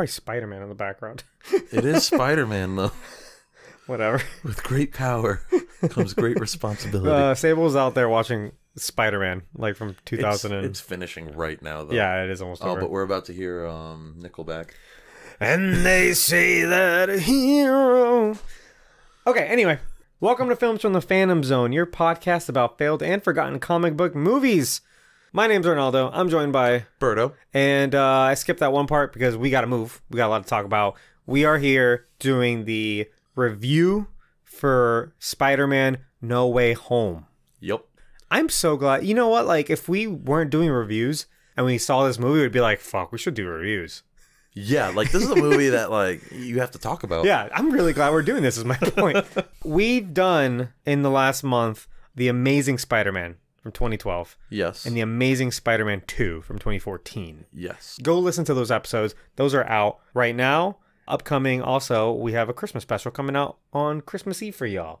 probably Spider Man in the background. It is Spider Man though. Whatever. With great power comes great responsibility. Uh, Sable's out there watching Spider Man, like from it's, 2000 and it's finishing right now though. yeah, it is almost Oh, over. but we're about to hear um Nickelback. And they say that a hero. Okay, anyway, welcome to Films from the Phantom Zone, your podcast about failed and forgotten comic book movies. My name's Arnaldo. I'm joined by, Berto. and uh, I skipped that one part because we got to move. We got a lot to talk about. We are here doing the review for Spider Man No Way Home. Yep. I'm so glad. You know what? Like, if we weren't doing reviews and we saw this movie, we'd be like, fuck, we should do reviews. Yeah, like this is a movie that like you have to talk about. Yeah, I'm really glad we're doing this, is my point. We've done in the last month The Amazing Spider Man from 2012 Yes. and The Amazing Spider Man 2 from 2014. yes. Go listen to those episodes. Those are out right now. Upcoming, also, we have a Christmas special coming out on Christmas Eve for y'all.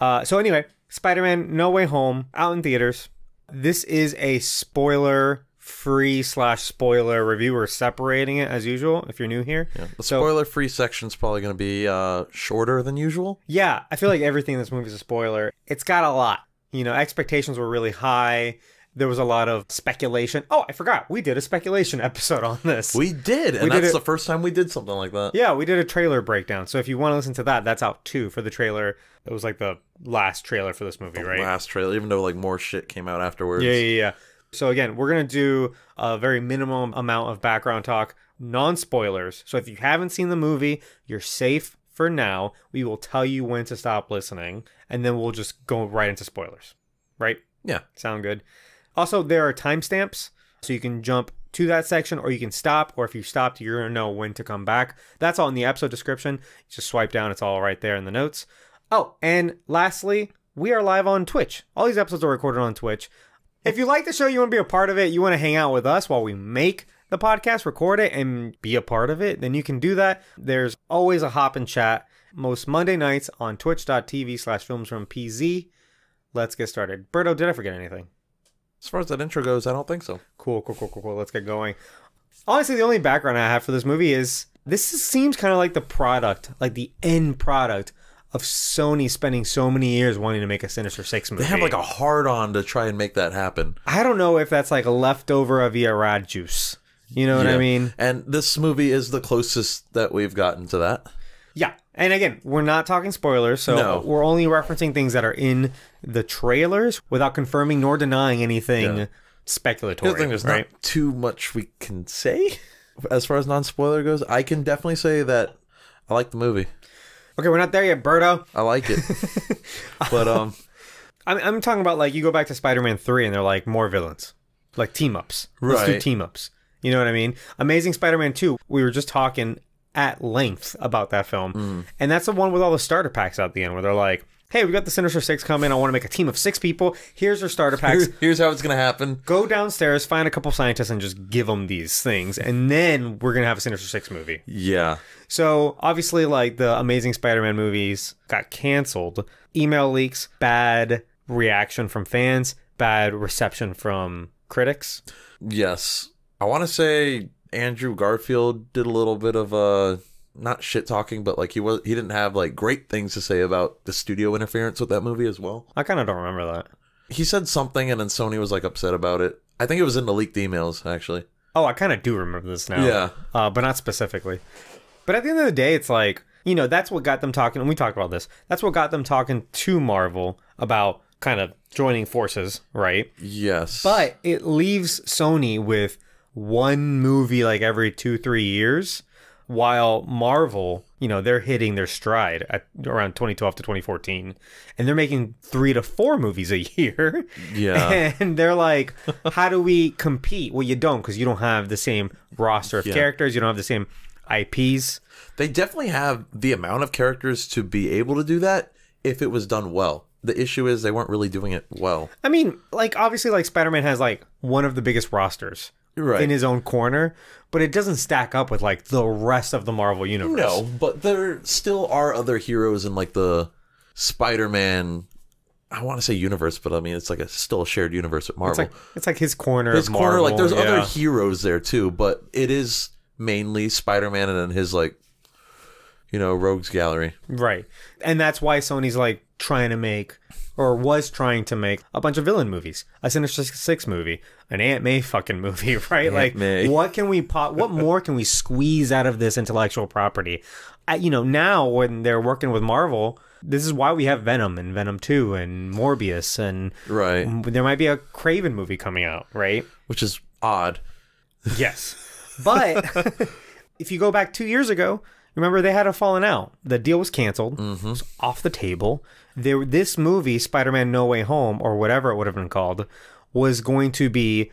Uh, so, anyway, Spider Man No Way Home out in theaters. This is a spoiler free slash spoiler review. We're separating it as usual if you're new here. Yeah. The So- spoiler free section is probably going to be uh shorter than usual. Yeah, I feel like everything in this movie is a spoiler. It's got a lot. You know, expectations were really high. There was a lot of speculation. Oh, I forgot. We did a speculation episode on this. We did, and We did that's the first time we did something like that. yeah, we did a trailer breakdown. So if you want to listen to that, that's out too for the trailer. It was like the last trailer for this movie, right? Last trailer, even though like more shit came out afterwards. Yeah, yeah, yeah. So again, we're gonna do a very minimum amount of background talk, non spoilers. So if you haven't seen the movie, you're safe for now. We will tell you when to stop listening, and then we'll just go right into spoilers. Right? Yeah. Sound good. Also, there are timestamps, so you can jump to that section or you can stop, or if you stopped, you're gonna know when to come back. That's all in the episode description. Just swipe down, it's all right there in the notes. Oh, and lastly, we are live on Twitch. All these episodes are recorded on Twitch. If you like the show, you want to be a part of it, you want to hang out with us while we make the podcast, record it, and be a part of it, then you can do that. There's always a hop and chat most Monday nights on twitch.tv slash films from PZ. Let's get started. Berto, did I forget anything? As far as that intro goes, I don't think so. Cool, cool, cool, cool, cool. Let's get going. Honestly, the only background I have for this movie is this is- seems kind of like the product, like the end product of Sony spending so many years wanting to make a Sinister Six movie. They have like a hard on to try and make that happen. I don't know if that's like a leftover of Avi Arad juice. You know what I mean? And this movie is the closest that we've gotten to that. Yeah. And again, we're not talking spoilers, so No. we're only referencing things that are in the trailers without confirming nor denying anything Yeah. speculatory. I think there's right? not too much we can say as far as non spoiler goes. I can definitely say that I like the movie. Okay, we're not there yet, Berto. I like it. but um I'm, I'm talking about like you go back to Spider-Man three and they're like more villains, like team ups. Let's do team ups. You know what I mean? Amazing Spider-Man two. We were just talking at length about that film, Mm. and that's the one with all the starter packs at the end, where they're like, "Hey, we got the Sinister Six coming. I want to make a team of six people. Here's our starter packs. here's, how it's gonna happen. Go downstairs, find a couple scientists, and just give them these things, and then we're gonna have a Sinister Six movie." Yeah. So obviously, like the Amazing Spider-Man movies got canceled. Email leaks, bad reaction from fans, bad reception from critics. Yes. I wanna say Andrew Garfield did a little bit of uh not shit talking, but like he was he didn't have like great things to say about the studio interference with that movie as well. I kind of don't remember that. He said something and then Sony was like upset about it. I think it was in the leaked emails actually. Oh, I kind of do remember this now. Yeah. uh, but not specifically. But at the end of the day, it's like you know that's what got them talking. And we talked about this. That's what got them talking to Marvel about kind of joining forces, right? Yes. But it leaves Sony with one movie like every two, three years, while Marvel, you know, they're hitting their stride at around 2012 to 2014, and they're making three to four movies a year. Yeah. And they're like, how do we compete? Well, you don't because you don't have the same roster of Yeah. characters, you don't have the same IPs. They definitely have the amount of characters to be able to do that if it was done well. The issue is they weren't really doing it well. I mean, like, obviously, like, Spider Man has like one of the biggest rosters. Right. in his own corner, but it doesn't stack up with like the rest of the Marvel universe. No, but there still are other heroes in like the Spider-Man. I want to say universe, but I mean it's like a still a shared universe with it's Marvel. like it's like his corner. His of corner, like there's Marvel, other heroes there too, but it is mainly Spider-Man and then his like, you know, rogues gallery. Right. And that's why Sony's like trying to make or was trying to make a bunch of villain movies, a Sinister Six movie, an Aunt May fucking movie, right? like, May. what can we pop? What more can we squeeze out of this intellectual property? You know, now when they're working with Marvel, this is why we have Venom and Venom Two and Morbius, and Right. there might be a Kraven movie coming out, right? Which is odd. Yes. But if you go back two years ago, remember they had a falling out. The deal was canceled, Mm-hmm. it was off the table. There, this movie, Spider Man No Way Home, or whatever it would have been called, was going to be.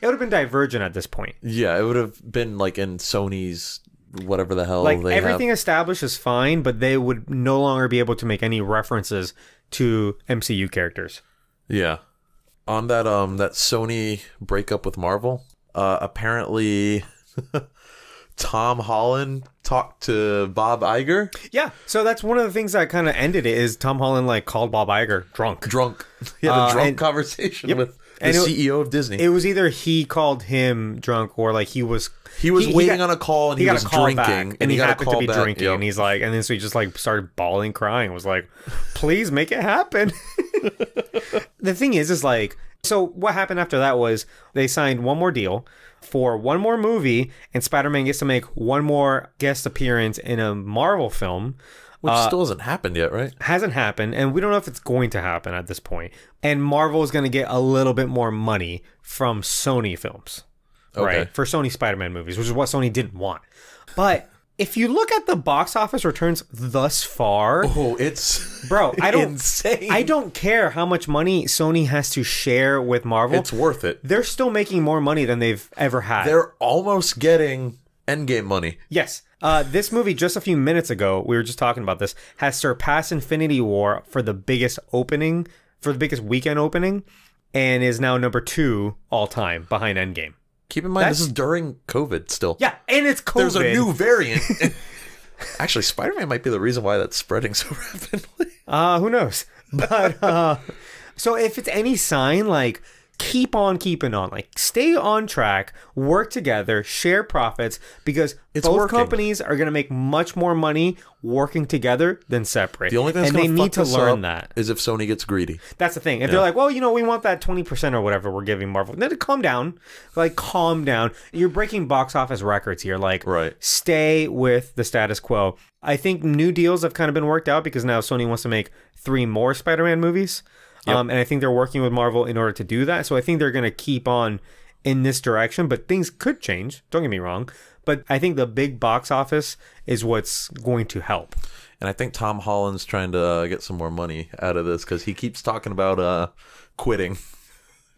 It would have been Divergent at this point. Yeah, it would have been like in Sony's whatever the hell Like they everything have. established is fine, but they would no longer be able to make any references to MCU characters. Yeah. On that um that Sony breakup with Marvel, uh apparently Tom Holland talked to Bob Iger Yeah, so that's one of the things that kind of ended it is Tom Holland like called Bob Iger drunk. drunk. He had a Uh, drunk and- conversation with the And it- CEO of Disney. It was either he called him drunk or like he was he was he waiting got- on a call and he, got was drinking back, and, he, got a happened to be back. drinking Yep. and he's like and then so he just like started bawling crying was like please make it happen the thing is is like so what happened after that was they signed one more deal for one more movie and spider-man gets to make one more guest appearance in a marvel film which uh, still hasn't happened yet, right? hasn't happened and we don't know if it's going to happen at this point. and marvel is going to get a little bit more money from sony films Okay. right for sony spider-man movies which is what sony didn't want but if you look at the box office returns thus far Oh, it's bro i don't insane. i don't care how much money sony has to share with marvel It's worth it. they're still making more money than they've ever had They're almost getting endgame money. Yes. Uh, this movie, just a few minutes ago, we were just talking about this, has surpassed Infinity War for the biggest opening, for the biggest weekend opening, and is now number two all time behind Endgame. Keep in mind That's- this is during COVID still. Yeah, and it's COVID. There's a new variant. Actually, Spider-Man might be the reason why that's spreading so rapidly. Uh, who knows? But uh, so if it's any sign, like keep on keeping on, like stay on track, work together, share profits, because It's both working. companies are going to make much more money working together than separate. The only thing and they need to learn that. is if Sony gets greedy. That's the thing. If they're like, well, you know, we want that 20% or whatever we're giving Marvel, then calm down. Like, calm down. You're breaking box office records here. Like, Right. stay with the status quo. I think new deals have kind of been worked out because now Sony wants to make three more Spider Man movies. Um, and I think they're working with Marvel in order to do that. So I think they're going to keep on in this direction, but things could change. Don't get me wrong. But I think the big box office is what's going to help. And I think Tom Holland's trying to uh, get some more money out of this because he keeps talking about uh, quitting.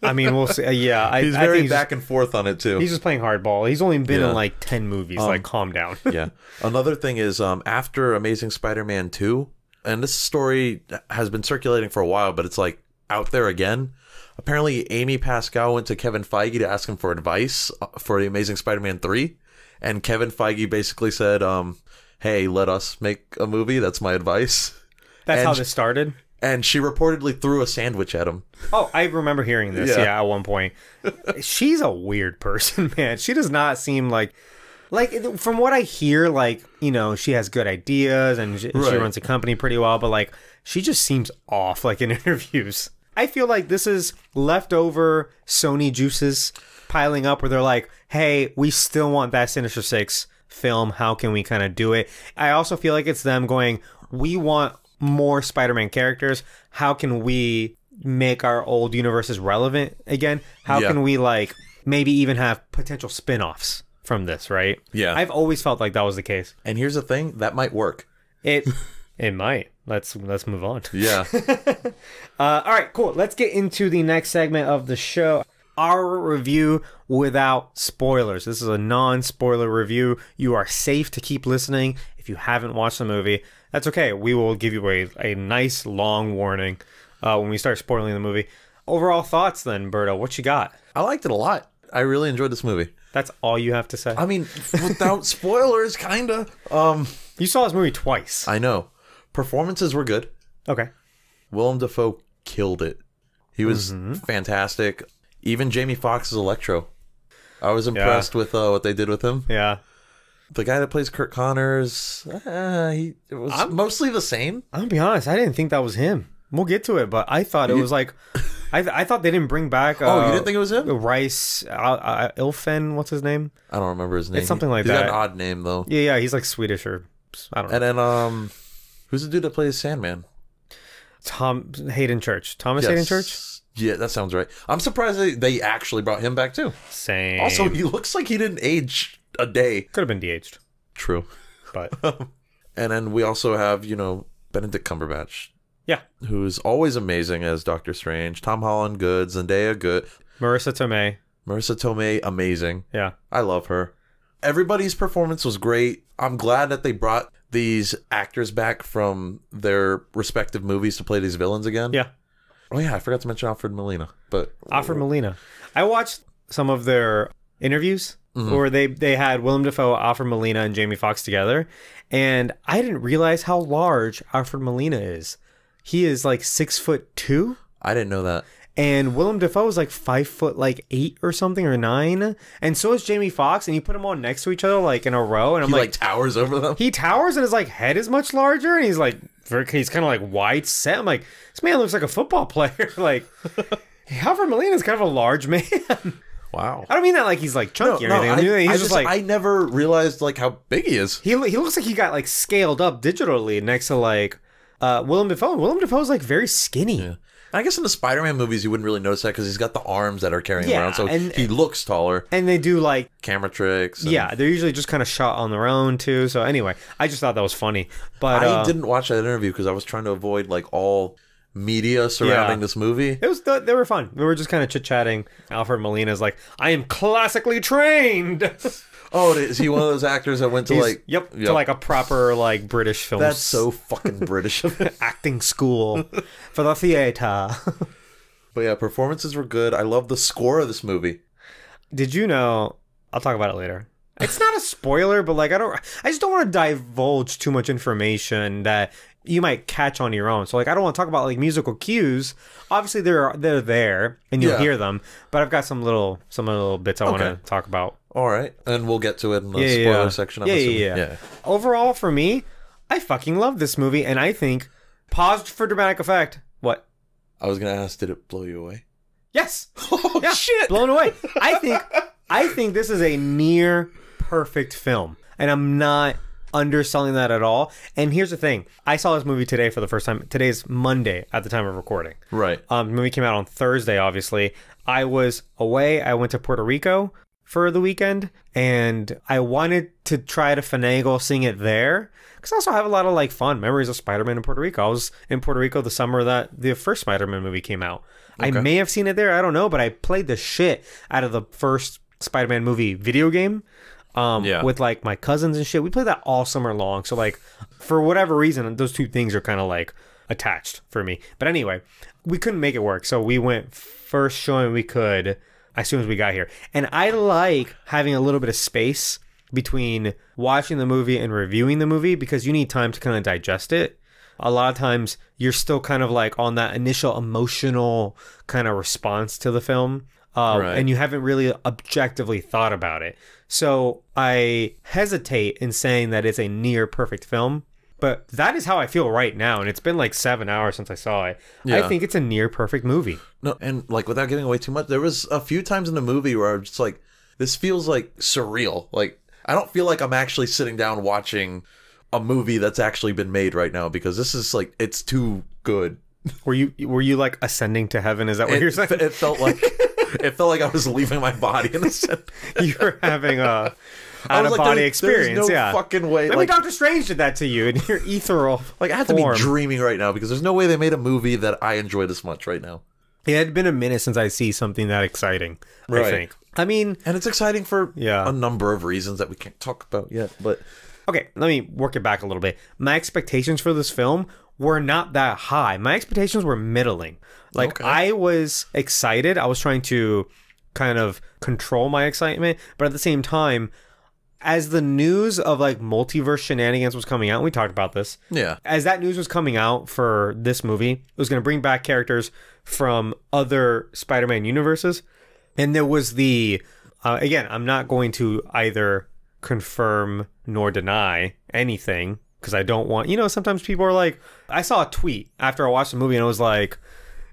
I mean, we'll see. Uh, yeah, I, He's I very he's back and forth on it too. He's just playing hardball. He's only been Yeah. in like ten movies. like, calm down. yeah. Another thing is um, after Amazing Spider-Man 2, and this story has been circulating for a while, but it's like out there again. Apparently, Amy Pascal went to Kevin Feige to ask him for advice uh, for the Amazing Spider-Man 3, and Kevin Feige basically said, um, "Hey, let us make a movie. That's my advice." That's And how this started. And she reportedly threw a sandwich at him. Oh, I remember hearing this. Yeah. Yeah, at one point. She's a weird person, man. She does not seem like. Like from what I hear, like you know, she has good ideas and she, she runs a company pretty well, but like she just seems off, like in interviews. I feel like this is leftover Sony juices piling up, where they're like, "Hey, we still want that Sinister Six film. How can we kind of do it?" I also feel like it's them going, "We want more Spider-Man characters. How can we make our old universes relevant again? How Yeah. can we like maybe even have potential spin-offs from this, right? Yeah. I've always felt like that was the case. And here's the thing that might work. It it might. Let's let's move on. Yeah. Uh, all right, cool. Let's get into the next segment of the show. Our review without spoilers. This is a non-spoiler review. You are safe to keep listening. If you haven't watched the movie, that's okay. We will give you a, a nice long warning uh, when we start spoiling the movie. Overall thoughts, then, Berto. What you got? I liked it a lot. I really enjoyed this movie. That's all you have to say. I mean, without spoilers, kind of. Um, You saw this movie twice. I know. Performances were good. Okay. Willem Dafoe killed it. He was fantastic. Even Jamie Foxx's Electro. I was impressed with uh, what they did with him. Yeah. The guy that plays Curt Connors, uh, he it was I'm- mostly the same. I'm gonna be honest. I didn't think that was him. We'll get to it, but I thought it was like, I, I thought they didn't bring back. Uh, Oh, you didn't think it was him? Rhys uh, uh, Ilfen? What's his name? I don't remember his name. It's something like He's got that. an odd name though. Yeah, yeah, he's like Swedish or I don't know. And then um, who's the dude that plays Sandman? Tom Haden Church, Thomas Haden Church. Yeah, that sounds right. I'm surprised they, they actually brought him back too. Same. Also, he looks like he didn't age a day. could have been de-aged, True. but And then we also have, you know, Benedict Cumberbatch, yeah, who's always amazing as Doctor Strange. Tom Holland, good. Zendaya, good. Marisa Tomei. Marisa Tomei, amazing. Yeah, I love her. Everybody's performance was great. I'm glad that they brought these actors back from their respective movies to play these villains again. yeah. Oh yeah, I forgot to mention Alfred Molina. But Alfred Molina. I watched some of their interviews Mm-hmm. where they they had Willem Dafoe, Alfred Molina, and Jamie Foxx together, and I didn't realize how large Alfred Molina is. He is like six foot two. I didn't know that. And Willem Dafoe is like five foot like eight or something or nine, and so is Jamie Foxx. And you put them all next to each other like in a row, and I'm He like, like towers over them. he towers and his like head is much larger, and he's like he's kind of like wide set. I'm like, this man looks like a football player. like Alfred Molina is kind of a large man. Wow. I don't mean that like he's like chunky or anything. I, I, mean, he's I just, just like I never realized like how big he is. he he looks like he got like scaled up digitally next to like uh Willem Dafoe. Willem Dafoe's like very skinny. I guess in the Spider-Man movies you wouldn't really notice that because he's got the arms that are carrying Yeah, around, so and- he looks taller. And they do like Camera tricks. yeah, they're usually just kind of shot on their own too. So anyway, I just thought that was funny. But I uh, didn't watch that interview because I was trying to avoid like all media surrounding Yeah. this movie. It was they were fun. We were just kind of chit chatting. Alfred Molina's like, I am classically trained. Oh, is he one of those actors that went to He's- like? yep, to like a proper like British film. That's so fucking British. acting school for the theater. but yeah, performances were good. I love the score of this movie. Did you know? I'll talk about it later. It's not a spoiler, but like I don't, I just don't want to divulge too much information that you might catch on your own. So like I don't want to talk about like musical cues. Obviously they're they're there and you'll Yeah. hear them, but I've got some little some little bits I want to talk about. All right, and we'll get to it in the Yeah, spoiler yeah. section. I'm Yeah, yeah, yeah. Overall, for me, I fucking love this movie, and I think paused for dramatic effect. What? I was gonna ask, did it blow you away? Yes. Oh shit! blown away. I think I think this is a near perfect film, and I'm not underselling that at all. And here's the thing: I saw this movie today for the first time. Today's Monday at the time of recording. Right. Um, the movie came out on Thursday. Obviously, I was away. I went to Puerto Rico for the weekend, and I wanted to try to finagle seeing it there because I also have a lot of like fun memories of Spider-Man in Puerto Rico. I was in Puerto Rico the summer that the first Spider-Man movie came out. I may have seen it there. I don't know, but I played the shit out of the first Spider-Man movie video game. Um, Yeah. with like my cousins and shit. We played that all summer long. So like for whatever reason, those two things are kind of like attached for me. But anyway, we couldn't make it work. So we went first showing we could as soon as we got here. And I like having a little bit of space between watching the movie and reviewing the movie because you need time to kind of digest it. A lot of times you're still kind of like on that initial emotional kind of response to the film. Uh, Right. And you haven't really objectively thought about it. So I hesitate in saying that it's a near perfect film, but that is how I feel right now. And it's been like seven hours since I saw it. I think it's a near perfect movie. No, and like without giving away too much, there was a few times in the movie where I was just like, this feels like surreal. Like I don't feel like I'm actually sitting down watching a movie that's actually been made right now because this is like it's too good. Were you were you like ascending to heaven? Is that what It, you're saying? it felt like it felt like I was leaving my body in a sense. you were having a out of like, body there's- there's experience. no yeah. fucking way. I mean, Doctor Strange did that to you in your ethereal. like I have to be dreaming right now because there's no way they made a movie that I enjoy this much right now. It had been a minute since I see something that exciting. I think. I mean, And it's exciting for Yeah. a number of reasons that we can't talk about yet. But okay, let me work it back a little bit. My expectations for this film were not that high. My expectations were middling. Like Okay. I was excited. I was trying to kind of control my excitement, but at the same time, as the news of like multiverse shenanigans was coming out, and we talked about this. yeah, As that news was coming out for this movie, it was going to bring back characters from other Spider-Man universes, and there was the uh, again. I'm not going to either confirm nor deny anything because I don't want, you know, sometimes people are like, I saw a tweet after I watched the movie and it was like,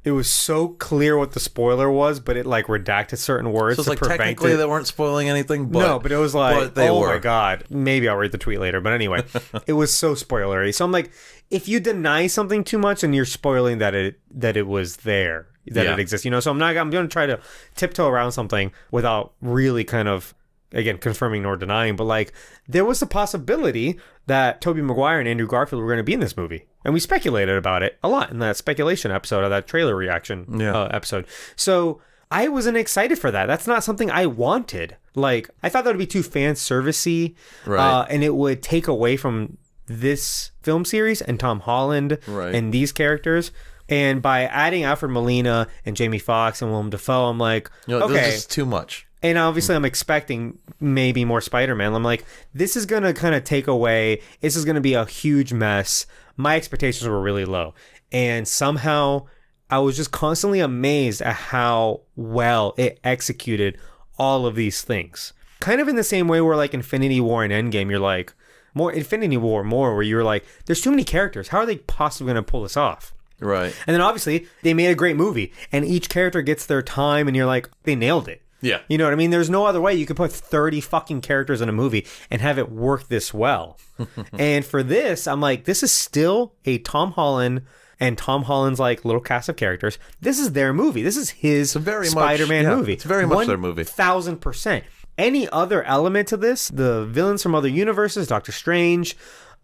it was so clear what the spoiler was, but it like redacted certain words So it's like technically it. they weren't spoiling anything, but no, but it was like, they oh were. my god. Maybe I'll read the tweet later. But anyway, it was so spoilery. So I'm like, if you deny something too much and you're spoiling that it that it was there, that Yeah. it exists, you know. So I'm not. I'm going to try to tiptoe around something without really kind of again confirming nor denying. But like, there was a possibility that Tobey Maguire and Andrew Garfield were going to be in this movie, and we speculated about it a lot in that speculation episode of that trailer reaction Yeah. uh, episode. So I wasn't excited for that. That's not something I wanted. Like I thought that would be too fan servicey, Right. uh, and it would take away from this film series and Tom Holland Right. and these characters. And by adding Alfred Molina and Jamie Foxx and Willem Dafoe, I'm like, you know, okay. this is too much. And obviously, I'm expecting maybe more Spider Man. I'm like, this is going to kind of take away, this is going to be a huge mess. My expectations were really low. And somehow, I was just constantly amazed at how well it executed all of these things. Kind of in the same way where, like, Infinity War and Endgame, you're like, more Infinity War, more where you're like, there's too many characters. How are they possibly going to pull this off? Right. And then obviously, they made a great movie, and each character gets their time, and you're like, they nailed it. Yeah. You know what I mean? There's no other way you could put 30 fucking characters in a movie and have it work this well. and for this, I'm like, this is still a Tom Holland and Tom Holland's like little cast of characters. This is their movie. This is his very Spider-Man yeah, movie. it's very much their movie. Thousand percent. Any other element to this, the villains from other universes, Doctor Strange,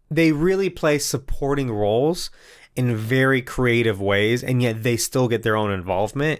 they really play supporting roles in very creative ways, and yet they still get their own involvement.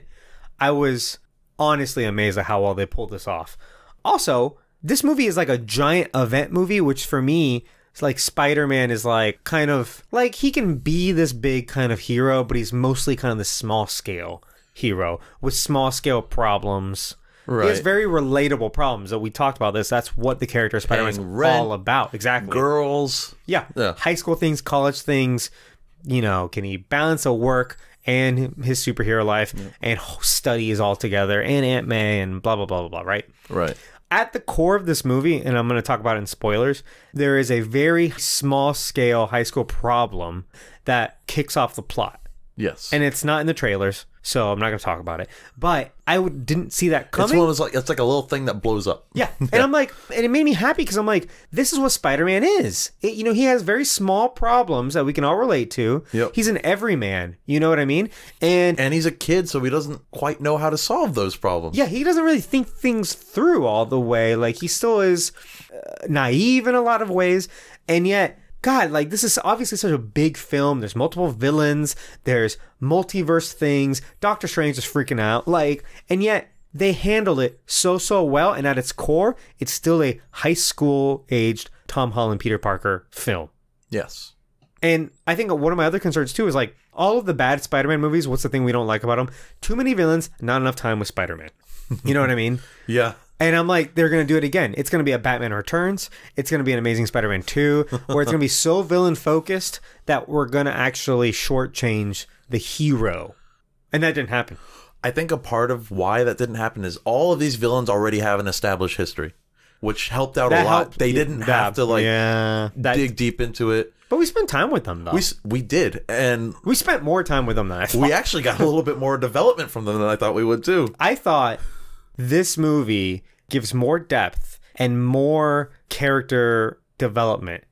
I was honestly amazed at how well they pulled this off. Also, this movie is like a giant event movie, which for me, it's like Spider Man is like kind of like he can be this big kind of hero, but he's mostly kind of the small scale hero with small scale problems. Right. He has very relatable problems that we talked about this. That's what the character of Spider Man is rent, all about. Exactly. Girls. Yeah. Yeah. High school things, college things. You know, can he balance a work and his superhero life and studies all together and Aunt May and blah, blah, blah, blah, blah, right? Right. At the core of this movie, and I'm going to talk about it in spoilers, there is a very small scale high school problem that kicks off the plot. Yes. And it's not in the trailers, so I'm not going to talk about it. But I didn't see that coming. it's one of those like it's like a little thing that blows up. Yeah. And I'm like, and it made me happy because I'm like, this is what Spider Man is. It, you know, he has very small problems that we can all relate to. Yep. He's an everyman. You know what I mean? And And he's a kid, so he doesn't quite know how to solve those problems. yeah, he doesn't really think things through all the way. Like, he still is uh, naive in a lot of ways. And yet, God, like, this is obviously such a big film. There's multiple villains, there's multiverse things. Doctor Strange is freaking out. Like, and yet, they handled it so, so well. And at its core, it's still a high school aged Tom Holland, Peter Parker film. Yes. And I think one of my other concerns too is like all of the bad Spider-Man movies. What's the thing we don't like about them? Too many villains, not enough time with Spider-Man. You know what I mean? Yeah. And I'm like, they're gonna do it again. It's gonna be a Batman Returns. It's gonna be an Amazing Spider-Man Two, where it's gonna be so villain focused that we're gonna actually shortchange the hero, and that didn't happen. I think a part of why that didn't happen is all of these villains already have an established history, which helped out That a lot. helped- they didn't that- have to like yeah, that, dig deep into it. but we spent time with them though. We We, we did, and we spent more time with them than I thought. we actually got a little bit more development from them than I thought we would too. I thought this movie gives more depth and more character development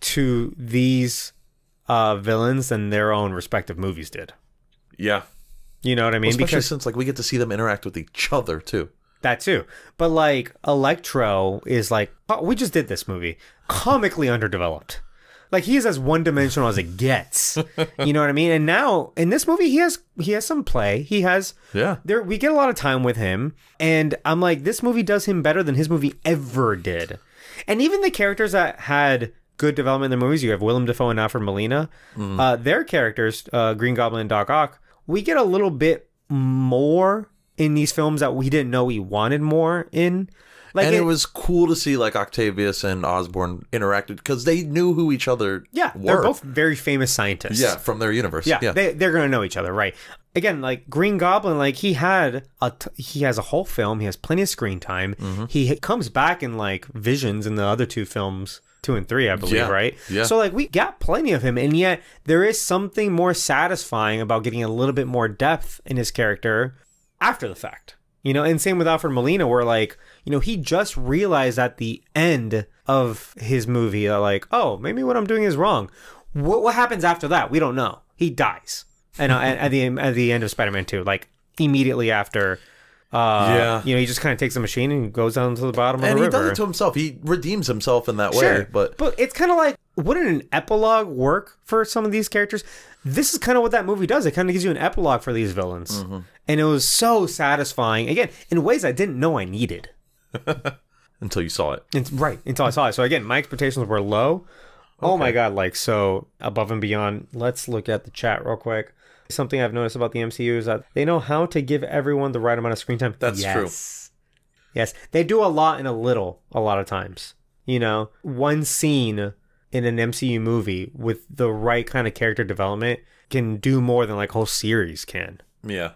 to these uh, villains than their own respective movies did. Yeah, You know what I mean? especially because since like we get to see them interact with each other too. that too. But like Electro is like oh, we just did this movie comically underdeveloped. Like he is as one dimensional as it gets. you know what I mean? And now in this movie he has he has some play. He has Yeah, there we get a lot of time with him and i'm like this movie does him better than his movie ever did and even the characters that had good development in the movies you have willem dafoe and alfred molina uh, their characters uh, green goblin and doc ock we get a little bit more in these films that we didn't know we wanted more in Like and it, it- was cool to see like Octavius and Osborn interacted because they knew who each other Yeah, were. they're both very famous scientists. yeah from their universe. yeah, yeah. They, they're gonna know each other, right? Again, like Green Goblin, like he had a t- he has a whole film. He has plenty of screen time. Mm-hmm. He comes back in like visions in the other two films, two and three, I believe, Yeah, right? yeah. So like we got plenty of him, and yet there is something more satisfying about getting a little bit more depth in his character after the fact. You know, and same with Alfred Molina, where like, you know, he just realized at the end of his movie, that like, oh, maybe what I'm doing is wrong. What, what happens after that? We don't know. He dies, and uh, at, the at the end of Spider-Man Two, like immediately after, uh, Yeah. you know, he just kind of takes a machine and goes down to the bottom and of the he does it to himself. He redeems himself in that way. But but it's kind of like wouldn't an epilogue work for some of these characters? This is kind of what that movie does. It kind of gives you an epilogue for these villains, Mm-hmm. and it was so satisfying. Again, in ways I didn't know I needed. until you saw it. It's right until I saw it. So again, my expectations were low. Oh my god, like so above and beyond. Let's look at the chat real quick. Something I've noticed about the MCU is that they know how to give everyone the right amount of screen time. That's true. yes. Yes, they do a lot in a little a lot of times. You know, one scene in an MCU movie with the right kind of character development can do more than like a whole series can. Yeah.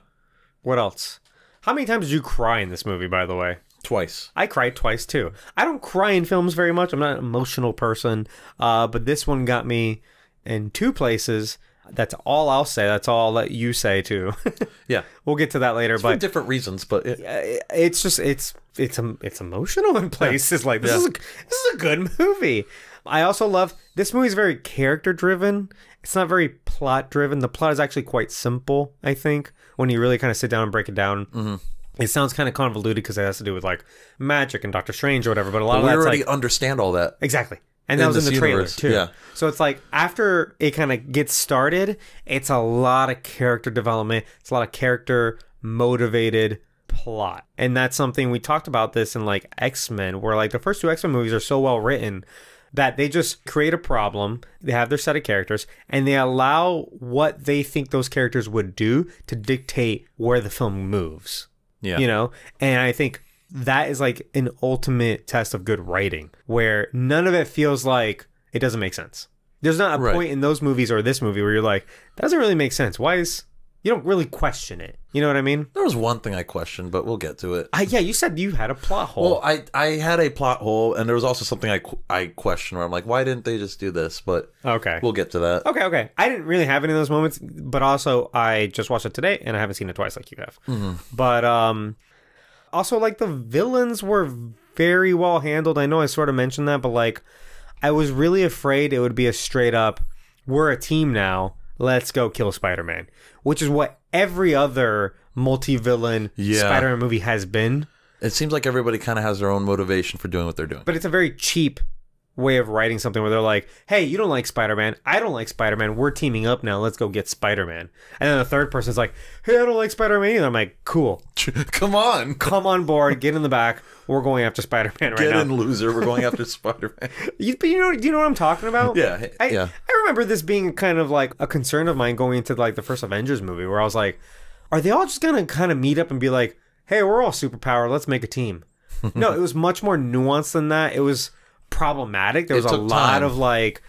What else? How many times did you cry in this movie, by the way? Twice. I cried twice too. I don't cry in films very much. I'm not an emotional person, uh, but this one got me in two places. That's all I'll say. That's all I'll let you say too. Yeah. we'll get to that later, For but different reasons, but it, it's just it's it's um, it's emotional in places. Like this Yeah. is a, this is a good movie. I also love this movie is very character driven. It's not very plot driven. The plot is actually quite simple. I think when you really kind of sit down and break it down. Mm-hmm. It sounds kind of convoluted because it has to do with like magic and Doctor Strange or whatever. But a lot we of that's already like understand all that. Exactly. And that in was in the trailer universe, too. yeah. So it's like after it kind of gets started, it's a lot of character development. It's a lot of character motivated plot. And that's something we talked about this in like X-Men where like the first two X-Men movies are so well written that they just create a problem, they have their set of characters and they allow what they think those characters would do to dictate where the film moves Yeah. you know and i think that is like an ultimate test of good writing where none of it feels like it doesn't make sense there's not a Right. point in those movies or this movie where you're like that doesn't really make sense why is you don't really question it. You know what i mean? There was one thing I questioned, but we'll get to it. I, yeah you said you had a plot hole. Well, I I had a plot hole, and there was also something I I questioned where I'm like, why didn't they just do this? But okay. we'll get to that. okay okay. I didn't really have any of those moments but also i just watched it today and i haven't seen it twice like you have. But um also like the villains were very well handled. I know i sort of mentioned that but like i was really afraid it would be a straight up we're a team now. Let's go kill spider-man which is what every other multi-villain Yeah. spider-man movie has been It seems like everybody kind of has their own motivation for doing what they're doing. but it's a very cheap way of writing something where they're like, "Hey, you don't like Spider-Man. I don't like Spider-Man. We're teaming up now. Let's go get Spider-Man." And then the third person's like, "Hey, I don't like Spider-Man either." I'm like, "Cool. Come on, Come on board. Get in the back. We're going after Spider-Man right get now." in, loser. We're going after Spider-Man. You, but you know, do you know what I'm talking about? Yeah, I, yeah. I remember this being kind of like a concern of mine going into like the first Avengers movie, where I was like, "Are they all just gonna kind of meet up and be like, hey, we're all superpower. Let's make a team." no, it was much more nuanced than that. It was problematic. There was a lot time. of like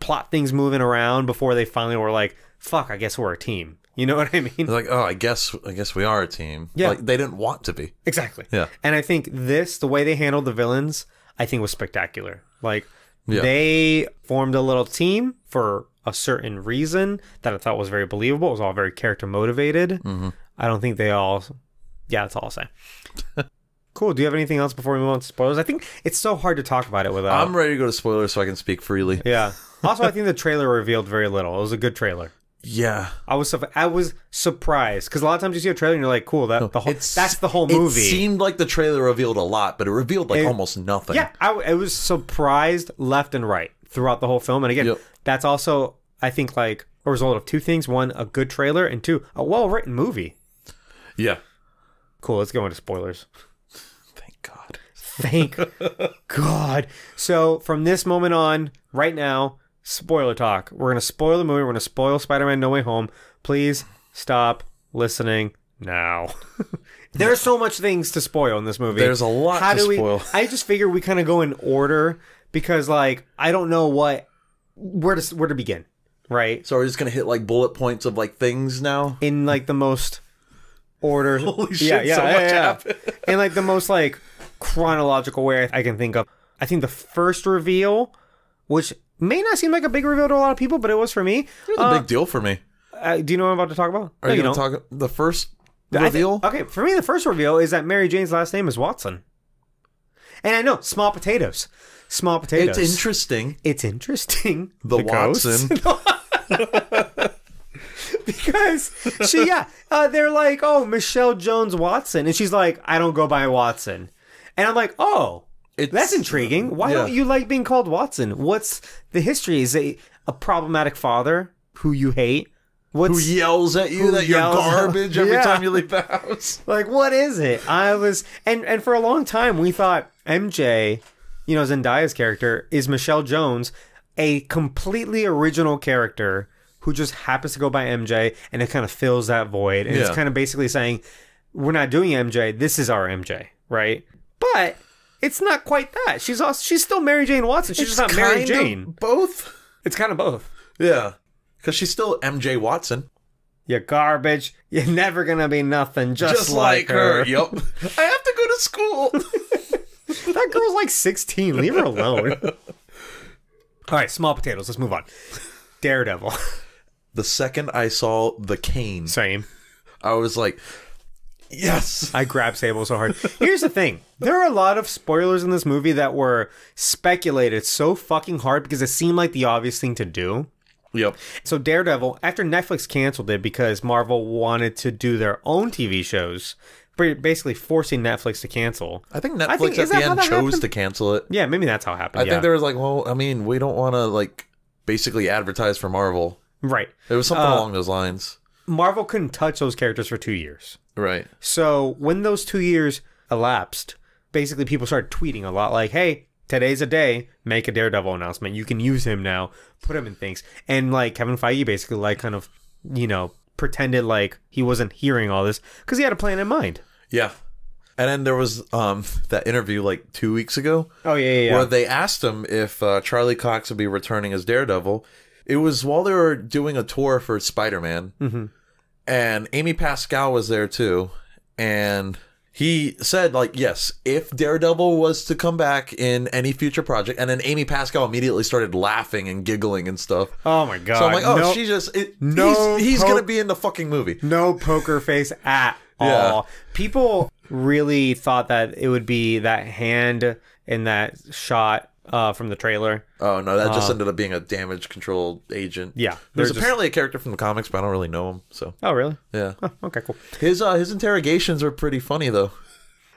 plot things moving around before they finally were like, "Fuck, I guess we're a team." You know what I mean? Like, oh, I guess I guess we are a team. Yeah. like they didn't want to be. Exactly. Yeah. And I think this, the way they handled the villains, I think was spectacular. Like Yeah. they formed a little team for a certain reason that I thought was very believable. It was all very character motivated. Mm-hmm. I don't think they all. Yeah, that's all I'll say. cool. Do you have anything else before we move on to spoilers? I think it's so hard to talk about it without. I'm ready to go to spoilers so I can speak freely. yeah. Also, I think the trailer revealed very little. It was a good trailer. Yeah, I was I was surprised because a lot of times you see a trailer and you're like, cool, that the whole that's the whole movie. It seemed like the trailer revealed a lot, but it revealed like It- almost nothing. Yeah, I, I was surprised left and right throughout the whole film. And again, Yep. that's also, I think, like a result of two things: one, a good trailer, and two, a well-written movie. yeah. Cool. Let's go into spoilers. Thank God. So from this moment on, right now, spoiler talk. We're gonna spoil the movie. We're gonna spoil Spider-Man: No Way Home. Please stop listening now. There's so much things to spoil in this movie. There's a lot How to do we? spoil. I just figure we kind of go in order because, like, I don't know what where to where to begin. Right So we're just gonna hit like bullet points of like things now. in like the most order. Holy shit! yeah, yeah, so yeah, much yeah. happened. in like the most like chronological way I can think of. I think the first reveal, which may not seem like a big reveal to a lot of people, but it was for me. It was a Uh, big deal for me. uh, do you know what I'm about to talk about? Are No, you don't. gonna talk the first think- reveal? okay, for me, the first reveal is that Mary Jane's last name is Watson. And I know, small potatoes. Small potatoes. it's interesting. It's interesting. The because- Watson. because she, yeah, uh, they're like, oh, Michelle Jones Watson. And she's like, I don't go by Watson. And I'm like, oh, It's, that's intriguing. Um, Why yeah. don't you like being called Watson? What's the history? Is a, a problematic father who you hate? Who yells at you that you're garbage every Yeah. time you leave the house? like what is it i was and and for a long time we thought mj you know zendaya's character is michelle jones a completely original character who just happens to go by mj and it kind of fills that void and it's kind of basically saying we're not doing mj this is our mj right but it's not quite that she's also she's still mary jane watson she's just not mary jane Both. it's kind of both Yeah, because she's still MJ Watson, you garbage you're never gonna be nothing just, just, like, her. Yep. I have to go to school. That girl's like 16. Leave her alone. All right, small potatoes. Let's move on. Daredevil. the second I saw the cane, Same. I was like, yes. I grabbed Sable so hard. Here's the thing there are a lot of spoilers in this movie that were speculated so fucking hard because it seemed like the obvious thing to do. Yep. So, Daredevil, after Netflix canceled it because Marvel wanted to do their own TV shows, basically forcing Netflix to cancel. I think Netflix I think- at the end chose happened? to cancel it. Yeah, maybe that's how it happened. I yeah. think there was like, well, I mean, we don't want to like basically advertise for Marvel. right. It was something Uh, along those lines. Marvel couldn't touch those characters for two years. Right. So when those two years elapsed, basically people started tweeting a lot like, hey, today's a day, make a Daredevil announcement. You can use him now, put him in things. And like Kevin Feige basically like kind of, you know, pretended like he wasn't hearing all this because he had a plan in mind. Yeah. And then there was um that interview like two weeks ago Oh, yeah, yeah, where they asked him if uh, Charlie Cox would be returning as Daredevil. It was while they were doing a tour for Spider Man, Mm-hmm. And Amy Pascal was there too. And he said, like, yes, if Daredevil was to come back in any future project, and then Amy Pascal immediately started laughing and giggling and stuff. Oh, my God. So I'm like, oh, no, she just it, no he's, he's gonna be in the fucking movie. no poker face at Yeah. all. People really thought that it would be that hand in that shot uh, from the trailer. Oh no, that just ended up being a damage control agent. Yeah. there's just- apparently a character from the comics, but I don't really know him. So Oh, really? yeah, okay, cool. his uh, his interrogations are pretty funny though.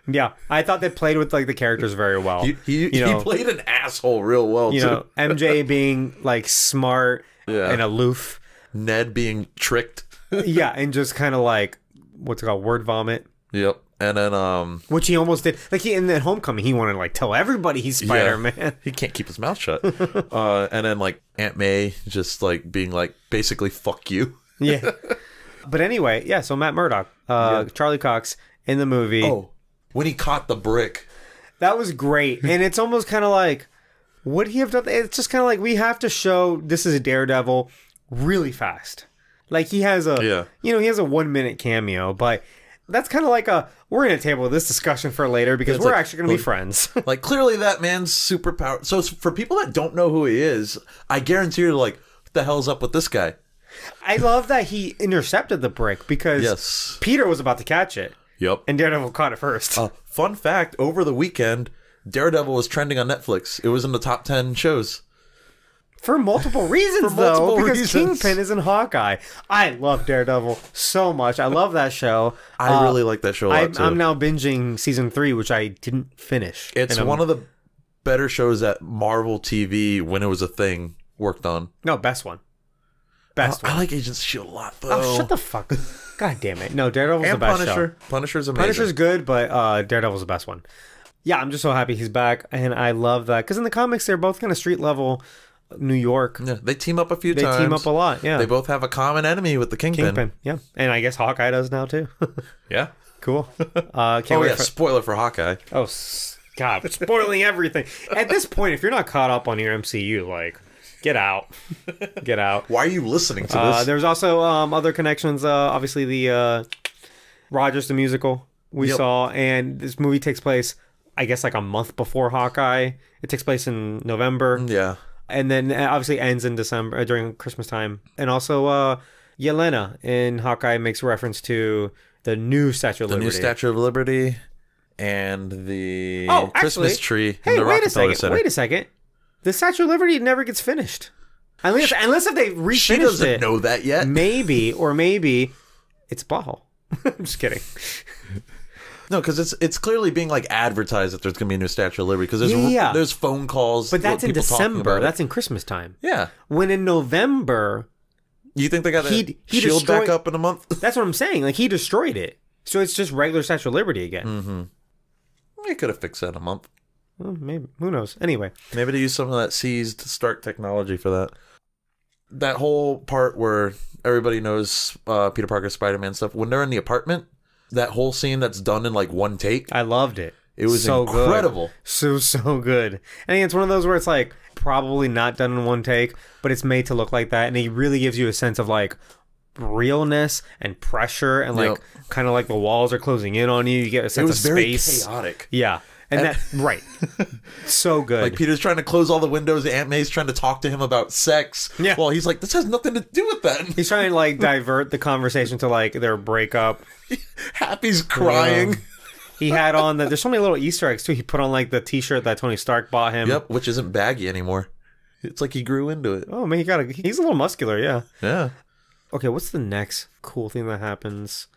Yeah, I thought they played with like the characters very well. He he, you know, he played an asshole real well you too. know, MJ being like smart Yeah. and aloof. Ned being tricked. yeah, and just kind of like what's it called, word vomit, Yep, and then um which he almost did. Like he in that Homecoming, he wanted to like tell everybody he's Spider Man. he can't keep his mouth shut. uh, and then like Aunt May just like being like basically fuck you. yeah. But anyway, yeah. So Matt Murdock, uh, Charlie Cox in the movie. Oh, when he caught the brick. That was great. And it's almost kind of like, would he have done? It's just kind of like, we have to show this is a Daredevil really fast. Like he has a, Yeah. you know, he has a one minute cameo, but that's kind of like a, we're going to table this discussion for later because we're like, actually going to be friends. Like clearly that man's superpower. So for people that don't know who he is, I guarantee you're like, what the hell's up with this guy? I love that he intercepted the brick because Yes. Peter was about to catch it Yep. and Daredevil caught it first. Uh, fun fact: over the weekend, Daredevil was trending on Netflix. It was in the top ten shows. For multiple reasons, For though, multiple because reasons. Kingpin is in Hawkeye. I love Daredevil so much. I love that show. I Uh, really like that show a lot I'm, too. I'm now binging season three, which I didn't finish. it's one of the better shows that Marvel TV, when it was a thing, worked on. no best one. Best I one. like Agents of Shield a lot though. Oh, shut the fuck. God damn it. No, Daredevil's and the best Punisher. show. Punisher's amazing. Punisher's good, but uh, Daredevil's the best one. Yeah, I'm just so happy he's back, and I love that because in the comics they're both kind of street level New York. Yeah, they team up a few times. They times. team up a lot. Yeah. They both have a common enemy with the Kingpin. Kingpin. Yeah. And I guess Hawkeye does now too. Yeah. cool. Uh, can't Oh wait yeah. for- Spoiler for Hawkeye. Oh, God, spoiling everything. At this point, if you're not caught up on your MCU, like, get out, get out. Why are you listening to Uh, this? there's also um, other connections. Uh, obviously, the uh, Rogers the musical we Yep. saw, and this movie takes place, I guess, like a month before Hawkeye. It takes place in November, yeah. And then uh, obviously ends in December uh, during Christmas time. And also, uh, Yelena in Hawkeye makes reference to the new Statue of The Liberty. new Statue of Liberty and the Oh, Christmas actually- tree Hey, in the wait a second. Center. Wait a second. The Statue of Liberty never gets finished. Unless, unless if they she refinished doesn't it, know that yet. maybe or maybe it's Baal. I'm just kidding. No, because it's it's clearly being like advertised that there's gonna be a new Statue of Liberty because there's Yeah, yeah. there's phone calls. But that's in December. That's in Christmas time. yeah. When in November, You think they got He- he shield back up in a month? that's what I'm saying. Like he destroyed it, so it's just regular Statue of Liberty again. Mm-hmm. they could have fixed that in a month. Well, maybe who knows? Anyway, Maybe they use some of that seized Stark technology for that. That whole part where everybody knows uh, Peter Parker, Spider Man stuff. When they're in the apartment, that whole scene that's done in like one take, I loved it. it was so good. incredible. So so good. I think it's one of those where it's like probably not done in one take, but it's made to look like that, and it really gives you a sense of like realness and pressure, and like Yep. kind of like the walls are closing in on you. You get a It sense was of very space. chaotic. Yeah, and, that right, so good. Like Peter's trying to close all the windows. Aunt May's trying to talk to him about sex. Yeah. Well, he's like, this has nothing to do with that. He's trying to like divert the conversation to like their breakup. Happy's crying. He had on the. There's so many little Easter eggs too. He put on like the T-shirt that Tony Stark bought him. Yep, which isn't baggy anymore. It's like he grew into it. Oh man, he got a. He's a little muscular. Yeah. Yeah. Okay, what's the next cool thing that happens?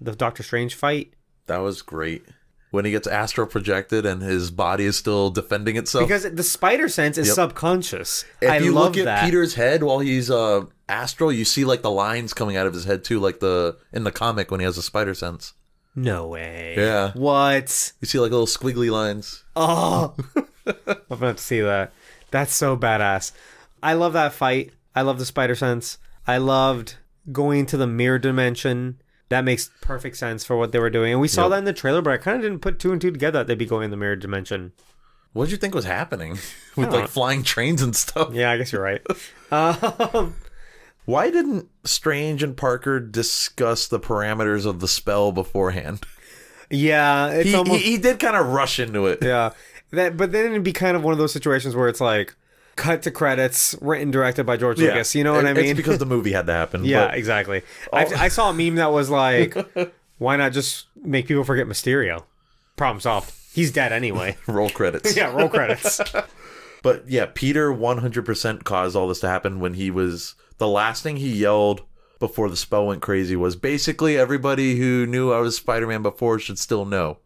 The Doctor Strange fight. That was great. When he gets astral projected and his body is still defending itself. Because the spider sense is Yep. subconscious. if I you look at that. Peter's head while he's uh astral, you see like the lines coming out of his head too, like the in the comic when he has a spider sense. no way. Yeah. What? You see like little squiggly lines. Oh. I'm gonna have to see that. That's so badass. I love that fight. I love the spider sense. I loved going to the mirror dimension. That makes perfect sense for what they were doing. And we saw Yep. that in the trailer, but I kind of didn't put two and two together that they'd be going in the mirror dimension. What did you think was happening with like know. flying trains and stuff? Yeah, I guess you're right. um, Why didn't Strange and Parker discuss the parameters of the spell beforehand? yeah, it's He, almost he, he did kind of rush into it. Yeah. That but then it'd be kind of one of those situations where it's like cut to credits, written directed by George Lucas. You know what I mean? It's because the movie had to happen. yeah, but- exactly. Oh. I, I saw a meme that was like, "Why not just make people forget Mysterio?" Problem solved. He's dead anyway. roll credits. yeah, roll credits. But yeah, Peter 100% caused all this to happen when he was the last thing he yelled before the spell went crazy was basically everybody who knew I was Spider-Man before should still know.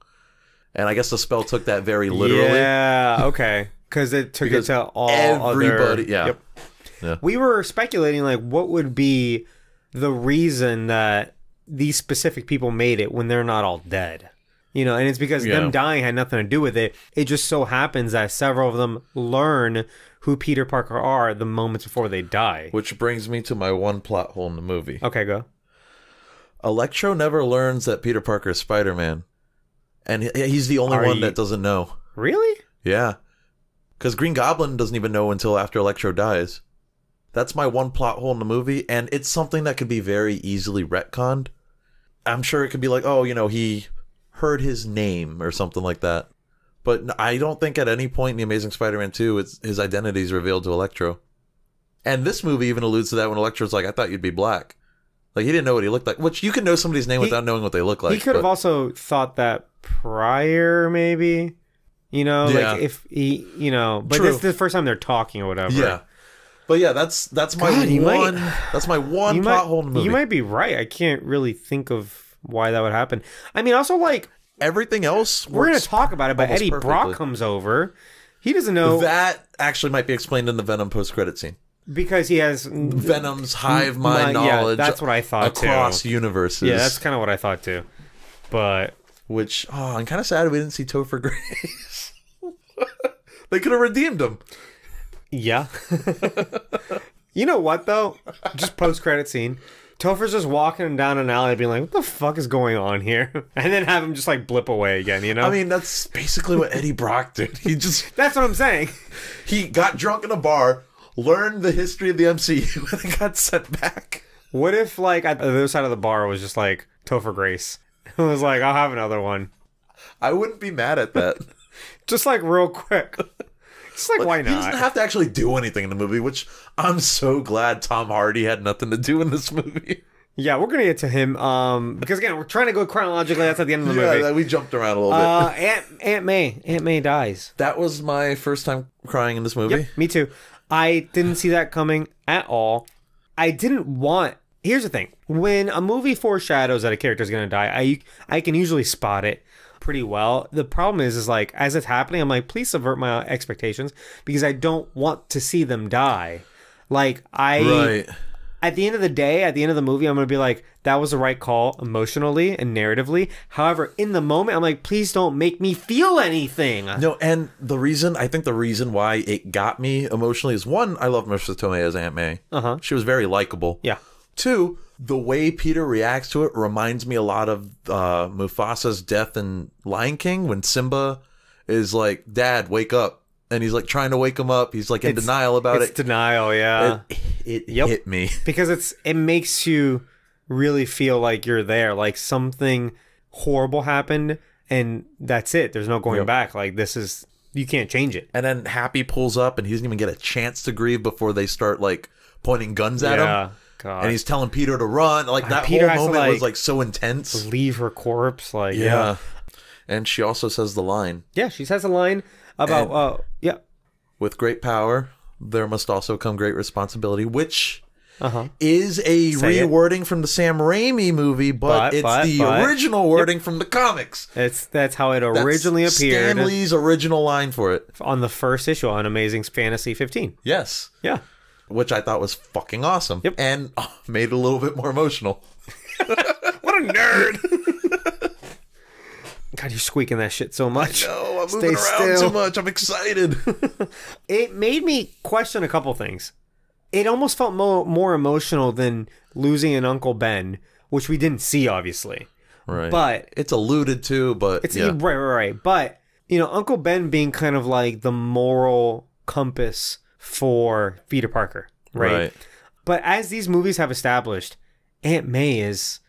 And I guess the spell took that very literally. Yeah. Okay. Because it took Because it to all everybody- other- yeah. Yep. Yeah. We were speculating like what would be the reason that these specific people made it when they're not all dead. You know, and it's because Yeah. them dying had nothing to do with it. It just so happens that several of them learn who Peter Parker are the moments before they die. Which brings me to my one plot hole in the movie. Okay, go. Electro never learns that Peter Parker is Spider-Man. And he's the only Are one you- that doesn't know. Really? Yeah. Because Green Goblin doesn't even know until after Electro dies. That's my one plot hole in the movie, and it's something that could be very easily retconned. I'm sure it could be like, oh, you know, he heard his name or something like that. But I don't think at any point in The Amazing Spider Man 2 it's, his identity is revealed to Electro. And this movie even alludes to that when Electro's like, I thought you'd be black. Like, he didn't know what he looked like, which you can know somebody's name He- without knowing what they look like. he could have also thought that prior, maybe. You know, Yeah. like if he, you know, but True. this is the first time they're talking or whatever. Yeah. But yeah, that's that's my God, you might- one that's my one plot might, hole in the movie. You might be right. I can't really think of why that would happen. I mean, also like Everything else we're gonna talk about it, but Eddie perfectly. Brock comes over. He doesn't know That actually might be explained in the Venom post credit scene. because he has Venom's hive mind My- yeah, knowledge that's what I thought, too. across universes. Yeah, that's kind of what I thought too. But which oh, I'm kind of sad we didn't see Topher Grace. they could have redeemed him. Yeah. you know what though? Just post credit scene. Topher's just walking down an alley being like, what the fuck is going on here? And then have him just like blip away again, you know? I mean, that's basically what Eddie Brock did. He just that's what I'm saying. he got drunk in a bar, learned the history of the MCU, and got sent back. What if like at the other side of the bar was just like Topher Grace? It was like, I'll have another one. I wouldn't be mad at that. Just like real quick. It's like why not? He doesn't have to actually do anything in the movie, which I'm so glad Tom Hardy had nothing to do in this movie. Yeah, we're gonna get to him. Um because again, we're trying to go chronologically, that's at the end of the Yeah, movie. that- we jumped around a little bit. Uh Aunt Aunt May. Aunt May dies. That was my first time crying in this movie. Me too. I didn't see that coming at all. I didn't want. Here's the thing: when a movie foreshadows that a character is going to die, I I can usually spot it pretty well. The problem is, is like as it's happening, I'm like, please subvert my expectations because I don't want to see them die. Like I, Right. at the end of the day, at the end of the movie, I'm gonna be like, that was the right call emotionally and narratively. However, in the moment, I'm like, please don't make me feel anything. No, and the reason I think the reason why it got me emotionally is one, I love Marisa Tomei as Aunt May. Uh huh. She was very likable. Yeah. Two, the way Peter reacts to it reminds me a lot of uh, Mufasa's death in Lion King when Simba is like, "Dad, wake up," and he's like trying to wake him up. He's like in It's- denial about It's it. denial, yeah. It, it Yep. hit me. because it's it makes you really feel like you're there like something horrible happened and that's it there's no going Yep. back like this is you can't change it And then Happy pulls up, and he doesn't even get a chance to grieve before they start like pointing guns at him. God And he's telling Peter to run. Like that Peter has whole moment was like- like so intense. leave her corpse like yeah Yeah. And she also says the line yeah she says a line about And- uh yeah with great power, there must also come great responsibility, which uh-huh is a Say it. rewording from the Sam Raimi movie, but, But- it's but- the but- original wording from the comics. it's that's how it That's originally appeared Stan Lee's original line for it. on the first issue on amazing fantasy 15 Yes. yeah Which I thought was fucking awesome. Yep. And oh, made it a little bit more emotional. what a nerd god you're squeaking that shit so much No, I'm Stay moving around still. too much. I'm excited. it made me question a couple things. It almost felt more more emotional than losing an Uncle Ben, which we didn't see, obviously. right. But it's alluded to, but it's yeah. right, right, right. But you know, Uncle Ben being kind of like the moral compass for Peter Parker, right? Right. But as these movies have established, Aunt May is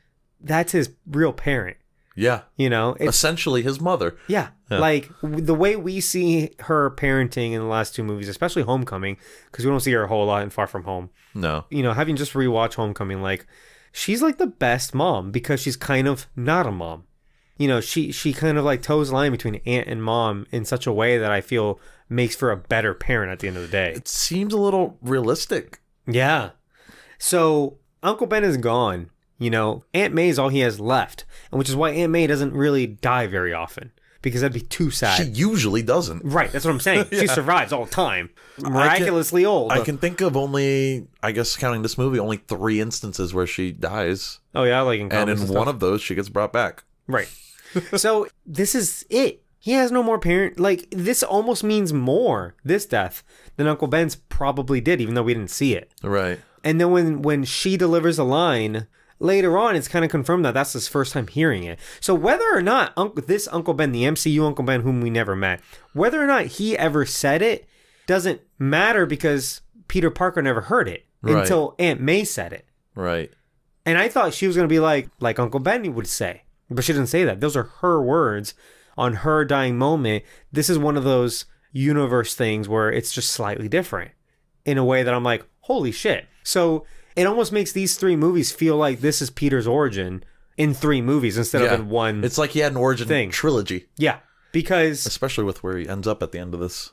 that's his real parent. Yeah. You know, Essentially his mother. Yeah. Like the way we see her parenting in the last two movies, especially Homecoming, because we don't see her a whole lot in Far From Home. No. You know, having just rewatched Homecoming, like she's like the best mom because she's kind of not a mom. You know, she she kind of like toes the line between aunt and mom in such a way that I feel makes for a better parent at the end of the day. It seems a little realistic. Yeah. So Uncle Ben is gone. You know, Aunt May is all he has left, and which is why Aunt May doesn't really die very often because that'd be too sad. She usually doesn't. Right, that's what I'm saying. She survives all the time. Miraculously old. I can think of only, I guess, counting this movie, only three instances where she dies, oh yeah, like in and in and one of those, she gets brought back. Right. so this is it. He has no more parent. Like this almost means more this death than Uncle Ben's probably did, even though we didn't see it. Right. And then when when she delivers a line later on, it's kind of confirmed that that's his first time hearing it. So whether or not Uncle this Uncle Ben, the MCU Uncle Ben, whom we never met, whether or not he ever said it, doesn't matter because Peter Parker never heard it Right. until Aunt May said it. Right. And I thought she was going to be like like Uncle Ben would say, but she didn't say that. Those are her words on her dying moment. This is one of those universe things where it's just slightly different in a way that I'm like, holy shit. So it almost makes these three movies feel like this is Peter's origin in three movies instead Yeah. of in one. It's like he had an origin Thing. trilogy, yeah, because especially with where he ends up at the end of this.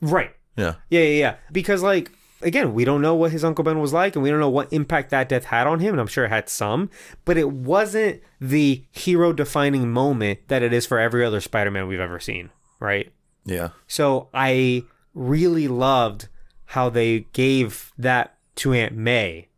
right, Yeah. Yeah, yeah, yeah. Because like again, we don't know what his Uncle Ben was like, and we don't know what impact that death had on him, and I'm sure it had some, but it wasn't the hero defining moment that it is for every other Spider-Man we've ever seen, right? Yeah. So I really loved how they gave that to Aunt May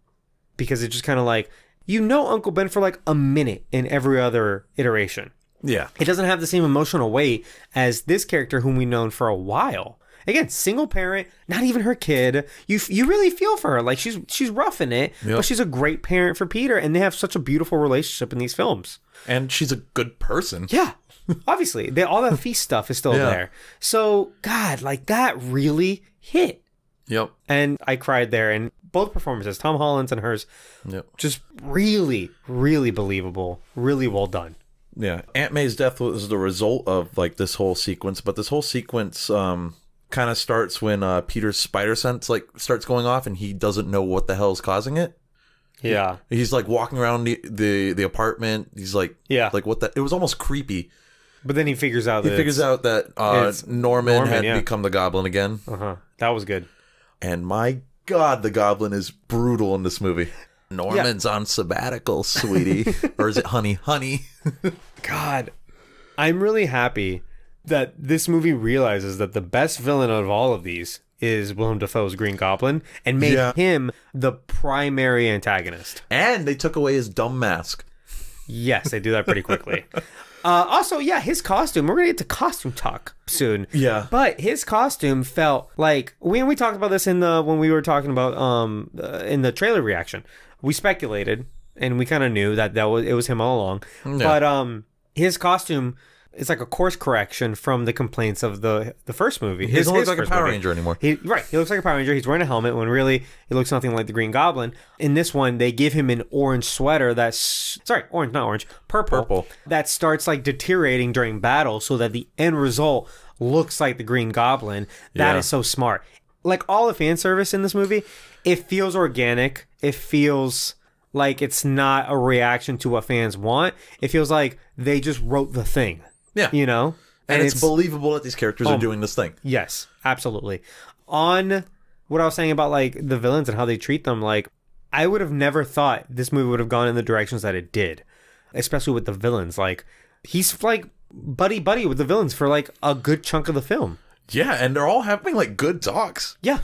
because it's just kind of like you know Uncle Ben for like a minute in every other iteration Yeah. it doesn't have the same emotional weight as this character whom we've known for a while again, single parent, not even her kid. You you really feel for her. Like she's she's roughing it, Yep. but she's a great parent for Peter, and they have such a beautiful relationship in these films. And she's a good person. Yeah. Obviously, they, all that feast stuff is still Yeah. there. So, God, like that really hit. Yep. And I cried there. And both performances, Tom Holland's and hers, Yep. just really, really believable. Really well done. Yeah, Aunt May's death was the result of like this whole sequence, but this whole sequence um kind of starts when uh Peter's spider sense like starts going off and he doesn't know what the hell is causing it. Yeah. He's like walking around the the, the apartment. He's like Yeah. like what the it was almost creepy. But then he figures out He that figures out that uh Norman, Norman, had yeah. become the goblin again. Uh huh. That was good. And my god, the goblin is brutal in this movie. Norman's on sabbatical, sweetie. or is it honey? Honey. God, I'm really happy that this movie realizes that the best villain out of all of these is Willem Dafoe's Green Goblin and made Yeah. him the primary antagonist. and they took away his dumb mask. Yes, they do that pretty quickly. uh, also, yeah, his costume. We're gonna get to costume talk soon. Yeah. but his costume felt like we we talked about this in the when we were talking about um uh, in the trailer reaction. We speculated and we kind of knew that that was it was him all along. But um, his costume. Is like a course correction from the complaints of the the first movie. He doesn't look like a Power movie. Ranger anymore. He right, he looks like a Power Ranger. He's wearing a helmet when really he looks nothing like the Green Goblin. In this one, they give him an orange sweater that's sorry, orange, not orange, purple. Purple. That starts like deteriorating during battle, so that the end result looks like the Green Goblin. That is Yeah. so smart. Like all the fan service in this movie, it feels organic. It feels like it's not a reaction to what fans want. It feels like they just wrote the thing. Yeah. You know? and, it's, believable that these characters are oh, doing this thing. Yes, absolutely. On what I was saying about like the villains and how they treat them, like I would have never thought this movie would have gone in the directions that it did, especially with the villains. Like he's like buddy buddy with the villains for like a good chunk of the film. Yeah, and they're all having like good talks. Yeah.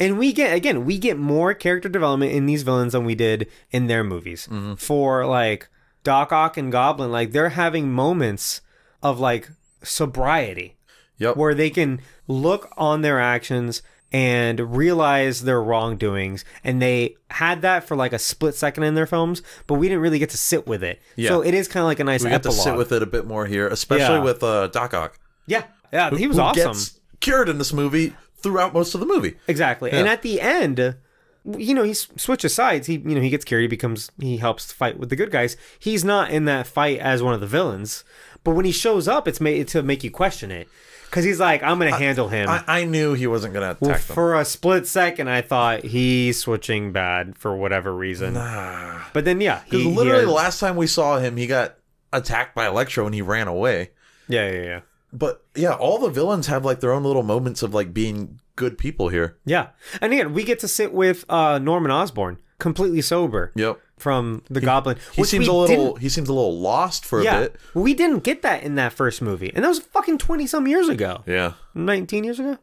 And we get again, we get more character development in these villains than we did in their movies. Mm-hmm. For like Doc Ock and Goblin, like they're having moments of like sobriety. Yep. where they can look on their actions and realize their wrongdoings. And they had that for like a split second in their films but we didn't really get to sit with it. Yeah. so it is kind of like a nice we get to sit with it a bit more here, especially Yeah. with uh, Doc Ock. yeah. Yeah he was who awesome. Gets cured in this movie throughout most of the movie. exactly. And at the end you know he switches sides. He you know he gets cured. He becomes he helps fight with the good guys. He's not in that fight as one of the villains but when he shows up it's made to make you question it because he's like i'm gonna handle him I, I knew he wasn't going to Well, attack them. for a split second, I thought he's switching bad for whatever reason. Nah. But then, yeah, Because he, he literally the last time we saw him, he got attacked by Electro and he ran away. yeah, yeah, yeah, But yeah, all the villains have like their own little moments of like being good people here. yeah. And again, we get to sit with uh, Norman Osborn, completely sober Yep. From the Goblin. He seems a little he seems a little lost for a bit. we didn't get that in that first movie, and that was fucking twenty some years ago. Yeah. Nineteen years ago,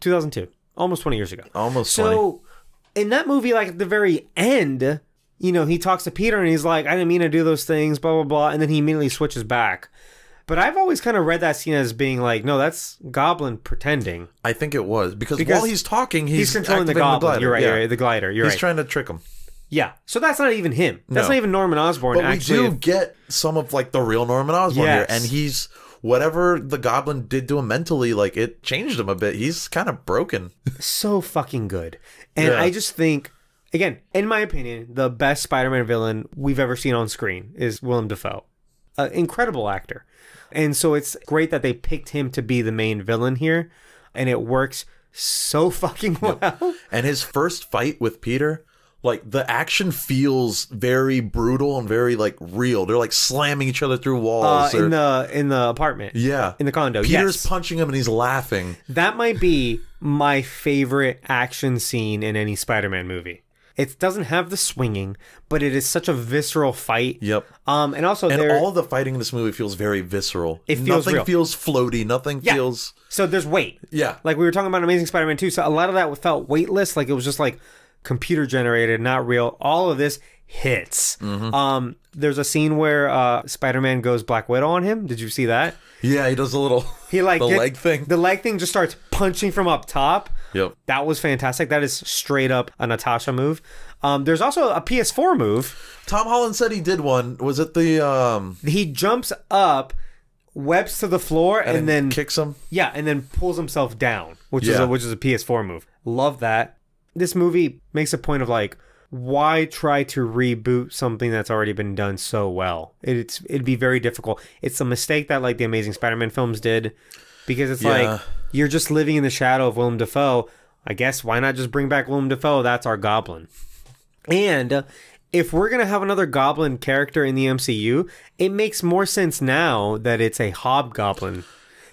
two thousand two, almost twenty years ago. Almost 20. So in that movie, like at the very end, you know, he talks to Peter and he's like, I didn't mean to do those things, blah blah blah, and then he immediately switches back. But I've always kind of read that scene as being like, no, that's Goblin pretending. I think it was because, Because while he's talking, he's, He's, controlling the Goblin. glider. you're right. Yeah. You're right. The glider. You're He's right. trying to trick him. Yeah. So that's not even him. That's No. not even Norman Osborn. But actually, we do get some of like the real Norman Osborn here, Yes. and he's whatever the Goblin did to him mentally, like it changed him a bit. He's kind of broken. so fucking good. And Yeah. I just think, again, in my opinion, the best Spider-Man villain we've ever seen on screen is Willem Dafoe. An incredible actor. And so it's great that they picked him to be the main villain here, and it works so fucking well. And his first fight with Peter, like the action feels very brutal and very like real. They're like slamming each other through Uh, walls. or- in the in the apartment, yeah, in the condo. Peter's yes. punching him and he's laughing. that might be my favorite action scene in any Spider-Man movie. It doesn't have the swinging, but it is such a visceral fight. Yep. Um, and also And all the fighting in this movie feels very visceral. It feels nothing real. feels floaty. Nothing Yeah. feels so there's weight. yeah. Like we were talking about Amazing Spider-Man 2, so a lot of that felt weightless, like it was just like computer generated, not real. All of this hits. Um, there's a scene where uh, Spider-Man goes Black Widow on him. Did you see that? Yeah, he does a little He like the gets- leg thing. The leg thing just starts punching from up top. Yep. That was fantastic. That is straight up a Natasha move. Um, there's also a PS4 move. Tom Holland said he did one. Was it the um He jumps up, webs to the floor, and, then kicks him? yeah, and then pulls himself down, which is a, which is a PS4 move. Love that. This movie makes a point of like, why try to reboot something that's already been done so well? It's it'd be very difficult. It's a mistake that like the Amazing Spider-Man films did, because it's Yeah. like you're just living in the shadow of Willem Dafoe. I guess why not just bring back Willem Dafoe? That's our Goblin. And uh, if we're going to have another goblin character in the MCU, it makes more sense now that it's a hobgoblin.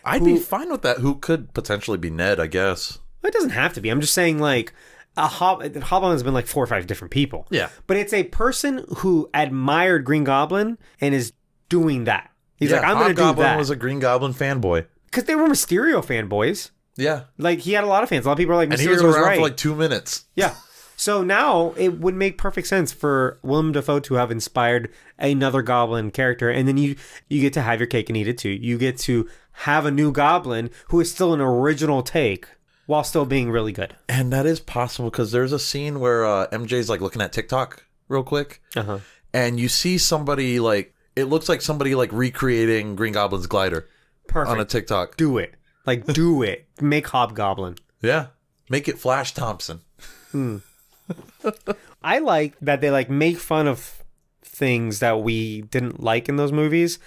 I'd be fine with that. Who could potentially be Ned? I guess. It doesn't have to be. I'm just saying, like, a hob- hobgoblin has been like four or five different people. Yeah. But it's a person who admired Green Goblin and is doing that. He's like, I'm going to do Hobgoblin that. was a Green Goblin fanboy. Because they were Mysterio fanboys. Yeah, Like, he had a lot of fans. A lot of people are like, and Mysterio he was was around right. for like two minutes. Yeah. So now it would make perfect sense for Willem Dafoe to have inspired another goblin character, and then you you get to have your cake and eat it too. You get to have a new goblin who is still an original take while still being really good. And that is possible because there's a scene where uh, MJ's like looking at TikTok real quick, Uh-huh. and you see somebody like it looks like somebody like recreating Green Goblin's glider Perfect. on a TikTok. do it. Like do it. Make Hobgoblin. Yeah, make it Flash Thompson. I like that they like make fun of things that we didn't like in those movies,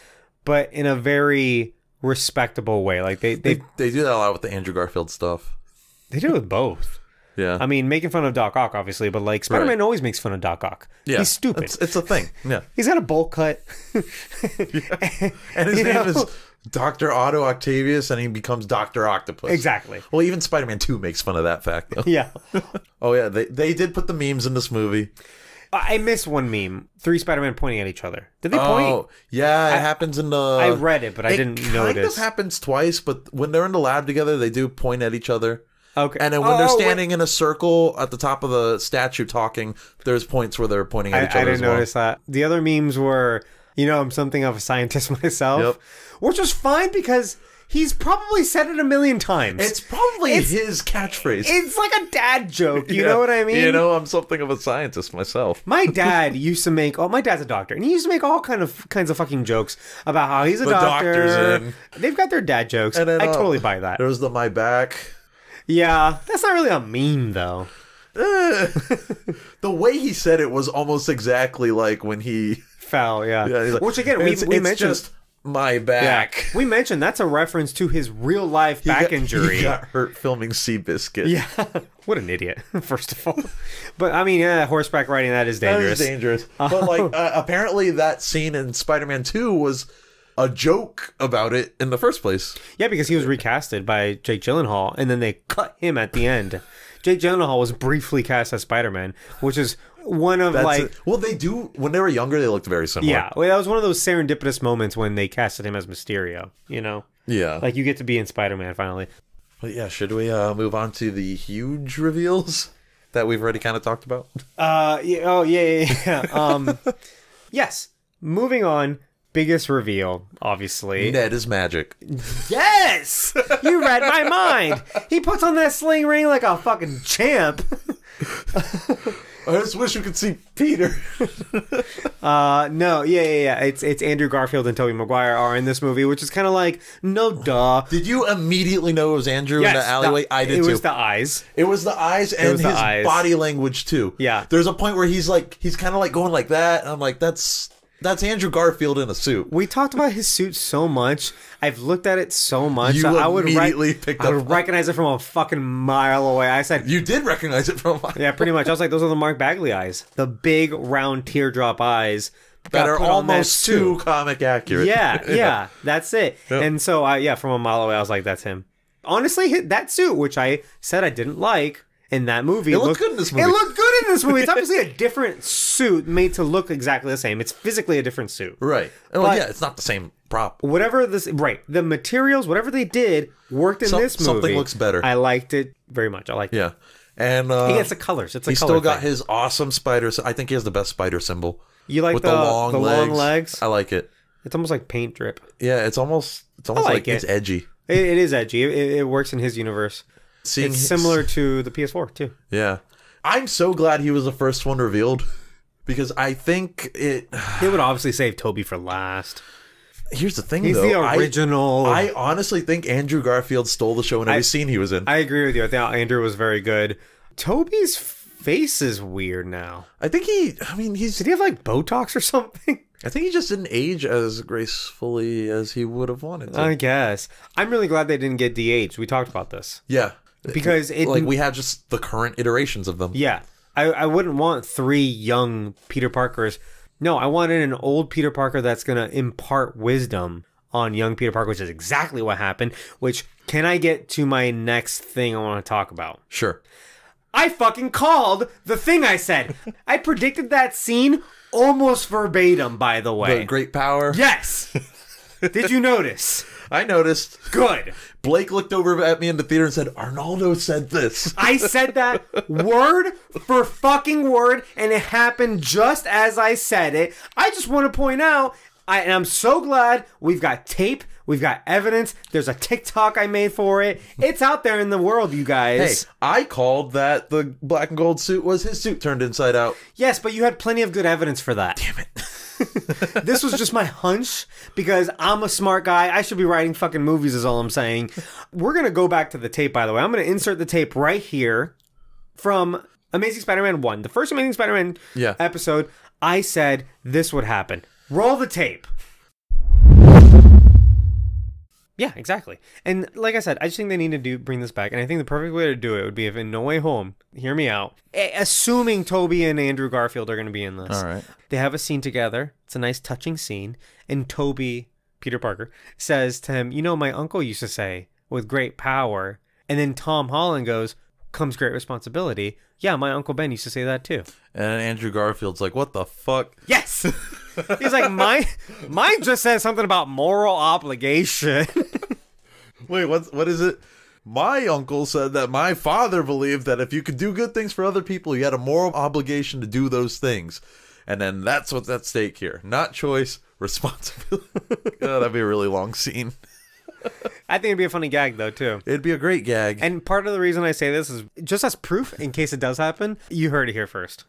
but in a very respectable way. Like they they They they do that a lot with the Andrew Garfield stuff. They do it with both. Yeah, I mean, making fun of Doc Ock, obviously, but like Spider Man always makes fun of Doc Ock. yeah, He's stupid. It's, it's a thing. Yeah, He's got a bowl cut. and his You name know? is Doctor Otto Octavius, and he becomes Doctor Octopus. exactly. Well, even Spider Man Two makes fun of that fact though. Yeah. Oh yeah, they they did put the memes in this movie. I missed one meme. Three Spider Man pointing at each other. Did they oh, point? Oh yeah, it happens in the. I read it, but I it didn't kind notice. of happens twice, but when they're in the lab together, they do point at each other. Okay. And then when Oh, they're oh, wait. standing in a circle at the top of the statue talking, there's points where they're pointing at I, each other. I didn't well. notice that. The other memes were, you know, I'm something of a scientist myself, Yep. which was fine because he's probably said it a million times. It's probably It's- his catchphrase. it's like a dad joke. You Yeah. know what I mean? You know, I'm something of a scientist myself. My dad used to make. Oh, my dad's a doctor, and he used to make all kind of kinds of fucking jokes about how he's a The doctor. doctor's in. They've got their dad jokes. And then, I uh, totally buy that. There's the my back. Yeah, that's not really a meme though. The way he said it was almost exactly like when he. fell. yeah. Yeah, like, Which again, we, it's, we it's mentioned. just my yeah, back. we mentioned that's a reference to his real life He back got- injury. He got hurt filming Seabiscuit. Yeah, what an idiot. First of all, but I mean, yeah, horseback riding that is dangerous. is dangerous. But like, uh, apparently, that scene in Spider-Man Two was a joke about it in the first place. Yeah, because he was recasted by Jake Gyllenhaal, and then they cut him at the end. Jake Gyllenhaal was briefly cast as Spider Man, which is one of That's like. it. well, they do when they were younger. They looked very similar. Yeah, well, that was one of those serendipitous moments when they casted him as Mysterio. You know, yeah. like you get to be in Spider Man finally. but yeah, should we uh, move on to the huge reveals that we've already kind of talked about? Uh, yeah, oh yeah, yeah, yeah. Um, yes. Moving on. Biggest reveal, obviously. Ned is magic. Yes, you read my mind. He puts on that sling ring like a fucking champ. I just wish we could see Peter. Uh, no, yeah, yeah, yeah. It's it's Andrew Garfield and Tobey Maguire are in this movie, which is kind of like no duh. Did you immediately know it was Andrew in the alleyway? the- I did It too. was the eyes. It was the eyes and his eyes. body language too. Yeah. There's a point where he's like he's kind of like going like that, and I'm like, that's that's Andrew Garfield in a suit. We talked about his suit so much. I've looked at it so much. You so I would immediately picked I up would recognize it from a fucking mile away. I said, You did recognize it from a mile away. yeah, pretty much. I was like, those are the Mark Bagley eyes, the big round teardrop eyes that are on that almost too comic accurate. Yeah, yeah, that's it. Yep. And so, I yeah, from a mile away, I was like, that's him. Honestly, hit that suit, which I said I didn't like in that movie, It looked good in this movie. It looked good in this movie. It's obviously a different suit made to look exactly the same. It's physically a different suit. Right. Oh But- yeah, it's not the same prop. Whatever this, right? The materials, whatever they did, worked in Some- this movie. something looks better. I liked it very much. I liked it. Yeah. And uh, He gets the colors. It's a he's color still got thing. his awesome spider. I think he has the best spider symbol You like with the, the, long, the legs. long legs? I like it. It's almost like paint drip. Yeah, it's almost it's almost like like, it's edgy. It, it is edgy. It, it works in his universe. Seeing It's similar to the PS4 too. Yeah, I'm so glad he was the first one revealed because I think it. They would obviously save Tobey for last. Here's the thing, He's though. the original. I, I, honestly think Andrew Garfield stole the show in every I- scene he was in. I, agree with you. I think Andrew was very good. Tobey's face is weird now. I think he. I mean, he's. Did he have like Botox or something? I think he just didn't age as gracefully as he would have wanted to. I guess. I'm really glad they didn't get DH. We talked about this yeah, because it like we have just the current iterations of them. Yeah. I, I wouldn't want three young Peter Parkers. No, I wanted an old Peter Parker that's going to impart wisdom on young Peter Parker, which is exactly what happened. Which, can I get to my next thing I want to talk about? Sure. I fucking called the thing I said. I predicted that scene almost verbatim, by the way. The great power. yes. Did you notice? I noticed. Good. Blake looked over at me in the theater and said, "Arnaldo said this." I said that word for fucking word, and it happened just as I said it. I just want to point out, I, and I'm so glad we've got tape, we've got evidence. There's a TikTok I made for it. It's out there in the world, you guys. Hey. I called that the black and gold suit was his suit turned inside out. Yes, but you had plenty of good evidence for that. Damn it. this was just my hunch because I'm a smart guy. I should be writing fucking movies, is all I'm saying. We're going to go back to the tape, by the way. I'm going to insert the tape right here from Amazing Spider Man 1. The first Amazing Spider Man Yeah. episode, I said this would happen. Roll the tape. Yeah, exactly. And like I said, I just think they need to do bring this back. And I think the perfect way to do it would be if in No Way Home, hear me out, assuming Tobey and Andrew Garfield are going to be in this. All right. They have a scene together. It's a nice, touching scene. And Tobey, Peter Parker, says to him, You know, my uncle used to say, with great power. And then Tom Holland goes, Comes great responsibility. Yeah, my Uncle Ben used to say that too. And Andrew Garfield's like, "What the fuck?" Yes! He's like, Mine, mine just says something about moral obligation. Wait, what? What is it? My uncle said that my father believed that if you could do good things for other people, you had a moral obligation to do those things. And then that's what's at stake here. Not choice, responsibility. oh, that'd be a really long scene. I think it'd be a funny gag, though, too. It'd be a great gag. And part of the reason I say this is just as proof, in case it does happen, you heard it here first.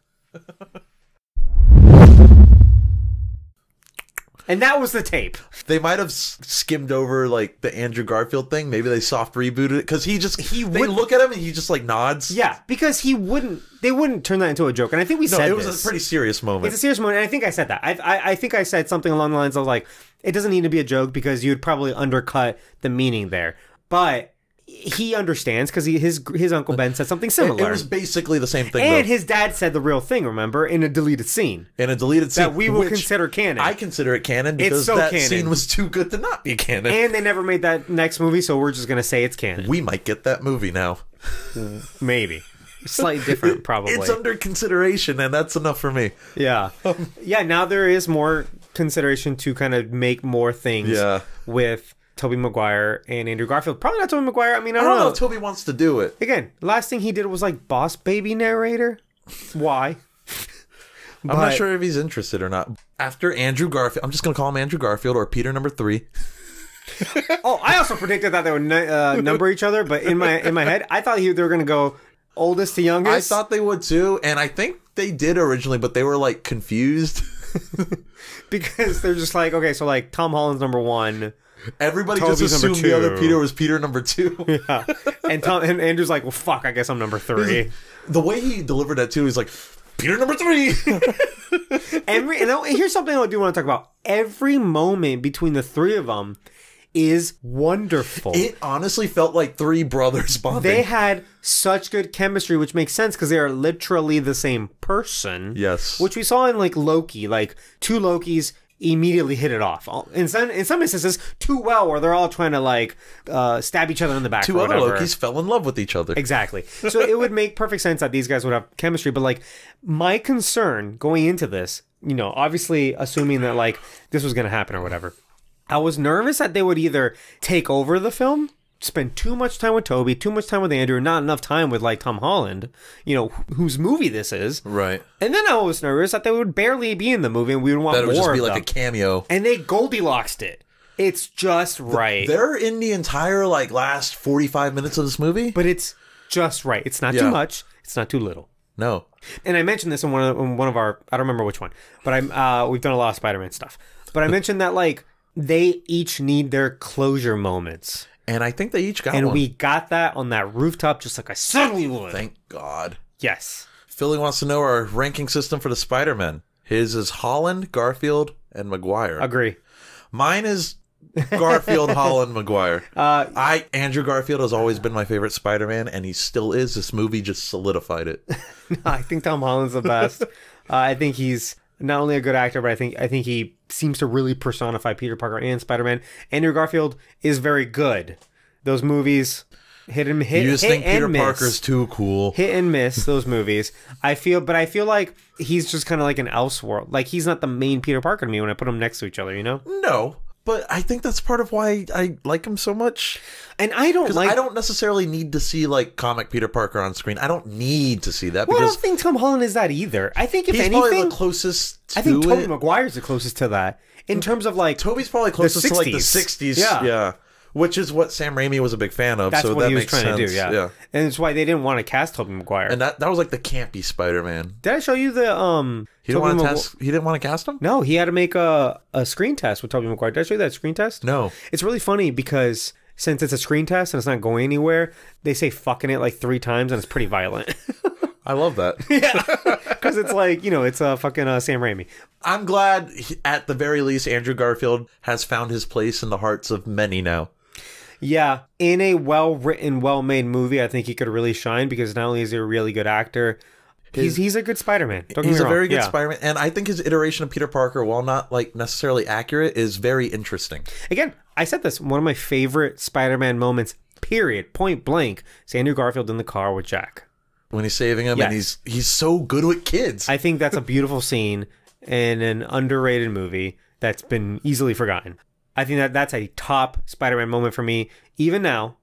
And that was the tape. they might have skimmed over like the Andrew Garfield thing. Maybe they soft rebooted it because he just he they would- look at him and he just like nods. Yeah, because he wouldn't. They wouldn't turn that into a joke, and I think we no, said it was this. a pretty serious moment. It's a serious moment, and I think I said that. I, I I think I said something along the lines of like, it doesn't need to be a joke because you'd probably undercut the meaning there. But he understands because his his uncle Ben said something similar, it was basically the same thing. and though. his dad said the real thing. Remember, in a deleted scene in a deleted scene that we will consider canon. I consider it canon because so that canon. scene was too good to not be canon. and they never made that next movie, so we're just gonna say it's canon. we might get that movie now. Maybe slightly different, probably. It's under consideration, and that's enough for me. Yeah. Um, yeah, now there is more consideration to kind of make more things Yeah. with Tobey Maguire and Andrew Garfield. Probably not Tobey Maguire. I mean, I I don't, don't know know. if Tobey wants to do it. Again, last thing he did was like Boss Baby narrator. Why? I'm not sure if he's interested or not. After Andrew Garfield, I'm just gonna call him Andrew Garfield or Peter number three. Oh, I also predicted that they would uh, number each other, but in my in my head, I thought he, they were going to go oldest to youngest. I thought they would too, and I think they did originally, but they were like confused. because they're just like, okay, so like Tom Holland's number one, Everybody Tobey's just assumed the other. Peter was Peter number two. yeah, and Tom and Andrew's like, well, fuck, I guess I'm number three. the way he delivered that too, he's like Peter number three. Every and I- here's something I do want to talk about. Every moment between the three of them is wonderful. it honestly felt like three brothers bonding. they had such good chemistry, which makes sense because they are literally the same person. yes, which we saw in like Loki, like two Lokis immediately hit it off. In some in some instances, too well, where they're all trying to like uh, stab each other in the back. two other. Lokis fell in love with each other. Exactly. So it would make perfect sense that these guys would have chemistry. But like my concern going into this, you know, obviously assuming that like this was going to happen or whatever, I was nervous that they would either take over the film spend too much time with Tobey, too much time with Andrew, not enough time with like Tom Holland, you know, wh- whose movie this is. Right. And then I was nervous that they would barely be in the movie and we would want That it more would just be of like them. a cameo. and they Goldilocks it. It's just right. They're in the entire like last 45 minutes of this movie? but it's just right. It's not Yeah. too much. It's not too little. No. And I mentioned this in one of in one of our I don't remember which one, but I'm uh we've done a lot of Spider-Man stuff. But I mentioned that like they each need their closure moments. And I think they each got And one. we got that on that rooftop just like I said we would. Thank God. yes. Philly wants to know our ranking system for the Spider-Man. His is Holland, Garfield, and Maguire. Agree. Mine is Garfield, Holland, Maguire. Uh I Andrew Garfield has always been my favorite Spider-Man, and he still is. This movie just solidified it. I think Tom Holland's the best. uh, I think he's not only a good actor, but I think I think he seems to really personify Peter Parker and Spider Man. Andrew Garfield is very good. Those movies hit and hit, You just hit think Peter miss. Parker's too cool. hit and miss those movies. I feel, but I feel like he's just kind of like an Elseworld. Like he's not the main Peter Parker to me when I put them next to each other. You know, No, but I think that's part of why I like him so much. and I don't like. I don't necessarily need to see like comic Peter Parker on screen. I don't need to see that well, I don't think Tom Holland is that either. I think if he's probably anything, the closest to I think Tobey. Maguire's the closest to that in terms of like Tobey's probably closest to like the 60s. 60s. Yeah. yeah. Which is what Sam Raimi was a big fan of. That's so what that he was trying sense. to do. Yeah. yeah. and it's why they didn't want to cast Tobey Maguire. And that that was like the campy Spider-Man. Did I show you the um? He didn't want to test. He didn't want to cast him. No, he had to make a a screen test with Tobey Maguire. Did I show you that screen test? No. It's really funny because since it's a screen test and it's not going anywhere, they say fucking it like three times and it's pretty violent. I love that. yeah, Because it's like you know it's a uh, fucking uh, Sam Raimi. I'm glad, he- at the very least, Andrew Garfield has found his place in the hearts of many now. Yeah, in a well written, well made movie, I think he could really shine because not only is he a really good actor, he's he's a good Spider Man. He's a very good Yeah. Spider-Man, and I think his iteration of Peter Parker, while not like necessarily accurate, is very interesting. Again, I said this. One of my favorite Spider Man moments. Period. Point blank. Is Andrew Garfield in the car with Jack. When he's saving him, Yes. and he's he's so good with kids. I think that's a beautiful scene in an underrated movie that's been easily forgotten. I think that that's a top Spider-Man moment for me, even now.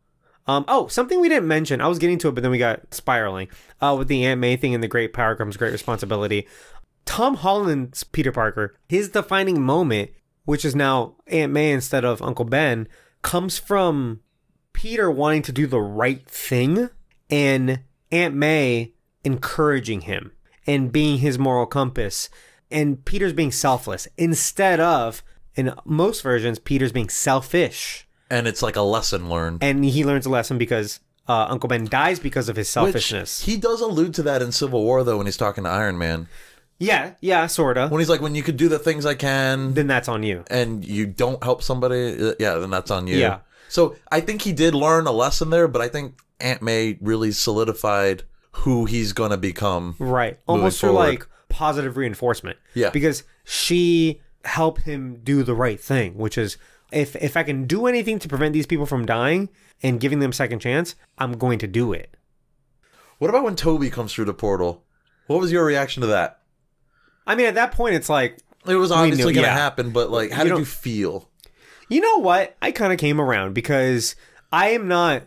Um, oh, something we didn't mention. I was getting to it, but then we got spiraling uh, with the Aunt May thing and the great power comes great responsibility. Tom Holland's Peter Parker, his defining moment, which is now Aunt May instead of Uncle Ben, comes from Peter wanting to do the right thing and Aunt May encouraging him and being his moral compass and Peter's being selfless instead of in most versions Peter's being selfish and it's like a lesson learned. and he learns a lesson because uh, Uncle Ben dies because of his Which selfishness. he does allude to that in Civil War, though, when he's talking to Iron Man. yeah, yeah, sorta. When he's like, "When you could do the things I can, Then that's on you. and you don't help somebody, uh, yeah, then that's on you." Yeah. So I think he did learn a lesson there, but I think Aunt May really solidified who he's gonna become. Right. Almost through forward. like positive reinforcement. Yeah. Because she helped him do the right thing, which is if if I can do anything to prevent these people from dying and giving them a second chance, I'm going to do it. What about when Tobey comes through the portal? What was your reaction to that? I mean, at that point, it's like, It was obviously gonna yeah. happen, but like, how You did you feel? you know what? I kind of came around because I am not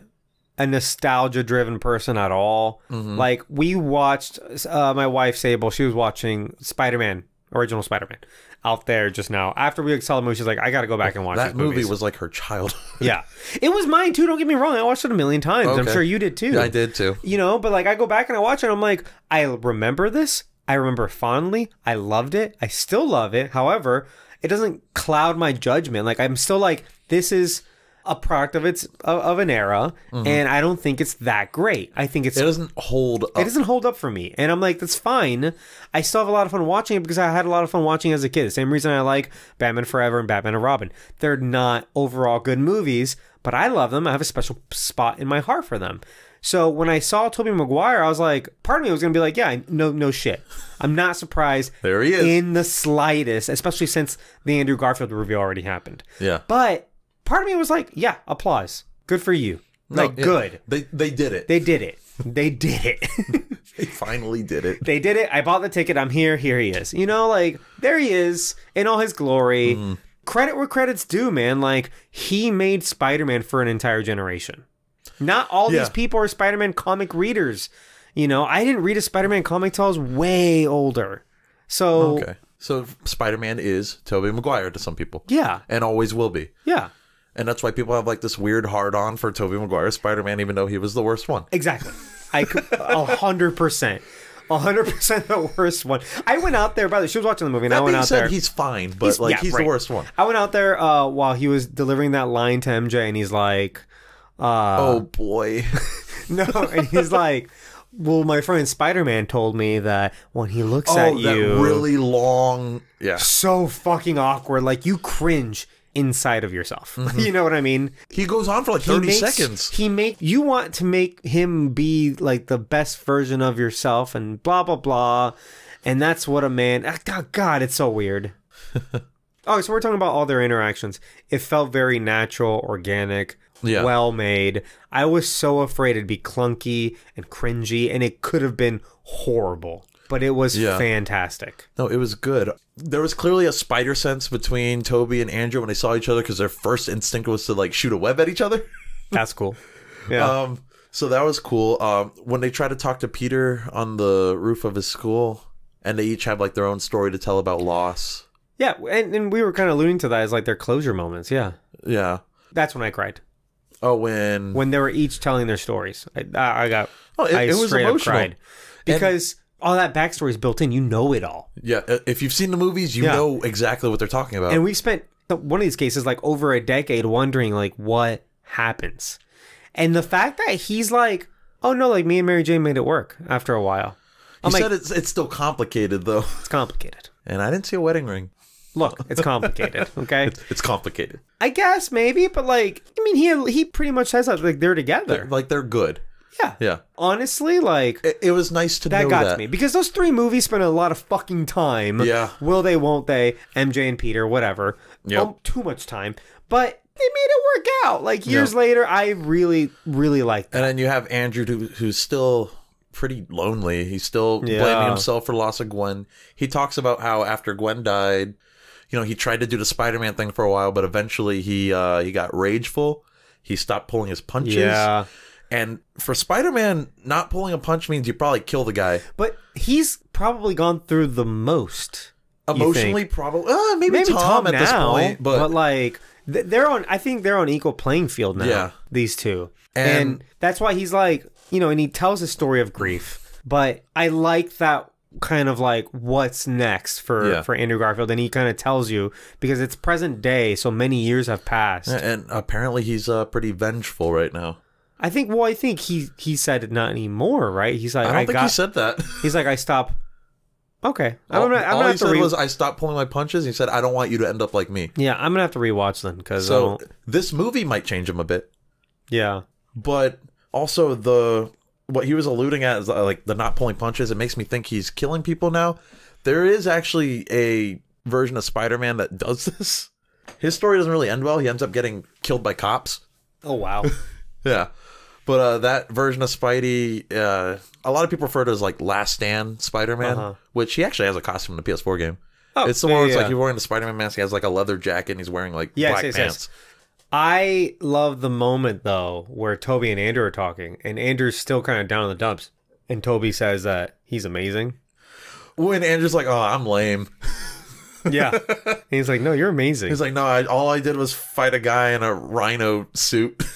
a nostalgia driven person at all. Like, we watched, uh, my wife Sable, she was watching Spider Man, original Spider Man, out there just now. After we saw the movie, she's like, I got to go back and watch That movie was like her child. Yeah. It was mine too. Don't get me wrong. I watched it a million times. I'm sure you did too. I did too. You know, but like I go back and I watch it. I'm like, I remember this. I remember fondly. I loved it. I still love it. However, it doesn't cloud my judgment. Like I'm still like, this is a product of its of, an era, mm-hmm. and I don't think it's that great. I think it's It doesn't hold up. it doesn't hold up for me. And I'm like, that's fine. I still have a lot of fun watching it because I had a lot of fun watching it as a kid. The same reason I like Batman Forever and Batman and Robin. They're not overall good movies, but I love them. I have a special spot in my heart for them. So when I saw Tobey Maguire, I was like, part of me was gonna be like, yeah, no, no shit. I'm not surprised There he is. in the slightest, especially since the Andrew Garfield review already happened. Yeah. But part of me was like, yeah, applause, good for you, No, like yeah. good. They they did it. They did it. They did it. They finally did it. they did it. I bought the ticket. I'm here. Here he is. You know, like there he is in all his glory. Mm-hmm. credit where credit's due, man. Like he made Spider-Man for an entire generation. Not all Yeah. these people are Spider-Man comic readers. You know, I didn't read a Spider-Man comic till I was way older. So Okay. So Spider Man is Tobey Maguire to some people. yeah, And always will be. yeah, And that's why people have like this weird hard on for Tobey Maguire Spider Man, even though he was the worst one. exactly. I a hundred percent. A hundred percent the worst one. I went out there, by the way, she was watching the movie, and I That went being out said, there. he's fine, but He's- like yeah, he's right. the worst one. I went out there uh, while he was delivering that line to MJ, and he's like, uh, oh boy. no, and he's like, well, my friend Spider Man told me that when he looks at oh, that you, really long. Yeah. so fucking awkward, like you cringe inside of yourself. Mm-hmm. you know what I mean? He goes on for like He 30 makes- seconds. He make you want to make him be like the best version of yourself, and blah blah blah, and that's what a man. ah, God, God it's so weird. oh, so we're talking about all their interactions. It felt very natural, organic, Yeah. well made. I was so afraid it'd be clunky and cringy, and it could have been horrible, but it was Yeah. fantastic. No, it was good. There was clearly a spider sense between Tobey and Andrew when they saw each other because their first instinct was to like shoot a web at each other. That's cool. Yeah. Um, so that was cool. Um, when they try to talk to Peter on the roof of his school, and they each have like their own story to tell about loss. yeah, and, and we were kind of alluding to that as like their closure moments. Yeah. Yeah. That's when I cried. Oh, when when they were each telling their stories. I, I got, Oh, it- I it was emotional. cried because all that backstory is built in. You know it all, yeah, uh, if you've seen the movies, you Yeah. know exactly what they're talking about. and we spent one of these cases like over a decade wondering like what happens, and the fact that he's like, oh no, like me and Mary Jane made it work after a while. you I'm like, said it's it's still complicated though, it's complicated. and I didn't see a wedding ring. Look, it's complicated. Okay, It's complicated. I guess maybe, but like, I mean, he he pretty much says that like they're together. Like they're good. Yeah, Yeah, honestly, like it, it was nice to That know got that. to me because those three movies spent a lot of fucking time. Yeah. Will they, won't they? MJ and Peter, whatever. Yep. Um, too much time. But they made it work out. Like years later, I really, really liked that. And then you have Andrew, who, who's still pretty lonely. He's still Yeah. blaming himself for loss of Gwen. He talks about how after Gwen died, you know, he tried to do the Spider-Man thing for a while, but eventually he uh, he got rageful. He stopped pulling his punches. Yeah. And for Spider-Man, not pulling a punch means you probably kill the guy. But he's probably gone through the most. Emotionally, probably. Uh, maybe, Maybe Tom, at this now, point, but, like they're on. I think they're on equal playing field now. Yeah. these two, And- and that's why he's like, you know, and he tells his story of grief. But I like that kind of like what's next for Yeah. for Andrew Garfield, and he kind of tells you because it's present day, so many years have passed. and apparently he's uh, pretty vengeful right now. I think. Well, I think he he said it not anymore, right? He's like, I I, don't think got. he said that. he's like, I stop. Okay, I'm gonna. I'm all gonna he have to said re- was, "I stopped pulling my punches." He said, "I don't want you to end up like me." yeah, I'm gonna have to rewatch then because So this movie might change him a bit, yeah. but also the what he was alluding at is uh, like the not pulling punches. It makes me think he's killing people now. There is actually a version of Spider-Man that does this. His story doesn't really end well. He ends up getting killed by cops. Oh wow. Yeah. But uh, that version of Spidey, uh, a lot of people refer to as like Last Stand Spider-Man, Uh-huh. which he actually has a costume in the PS4 game. Oh, it's the one where it's yeah. like he's wearing the Spider-Man mask. He has like a leather jacket and he's wearing like Yes, black yes, yes. pants. I love the moment though where Tobey and Andrew are talking, and Andrew's still kind of down in the dumps, and Tobey says that he's amazing. When Andrew's like, "Oh, I'm lame," Yeah, and he's like, "No, you're amazing." he's like, "No, I, all I did was fight a guy in a rhino suit."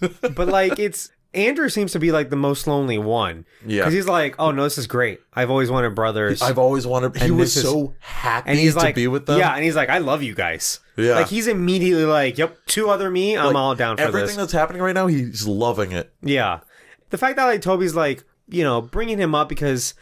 but like, it's Andrew seems to be like the most lonely one. Yeah. because he's like, "Oh no, this is great. I've always wanted brothers." I've always wanted. He was so happy and he's to like, be with them. Yeah, and he's like, "I love you guys." Yeah. like he's immediately like, "Yep, two other me. I'm Like, all down for everything this." that's happening right now. He's loving it. Yeah. The fact that like Tobey's like, you know, bringing him up because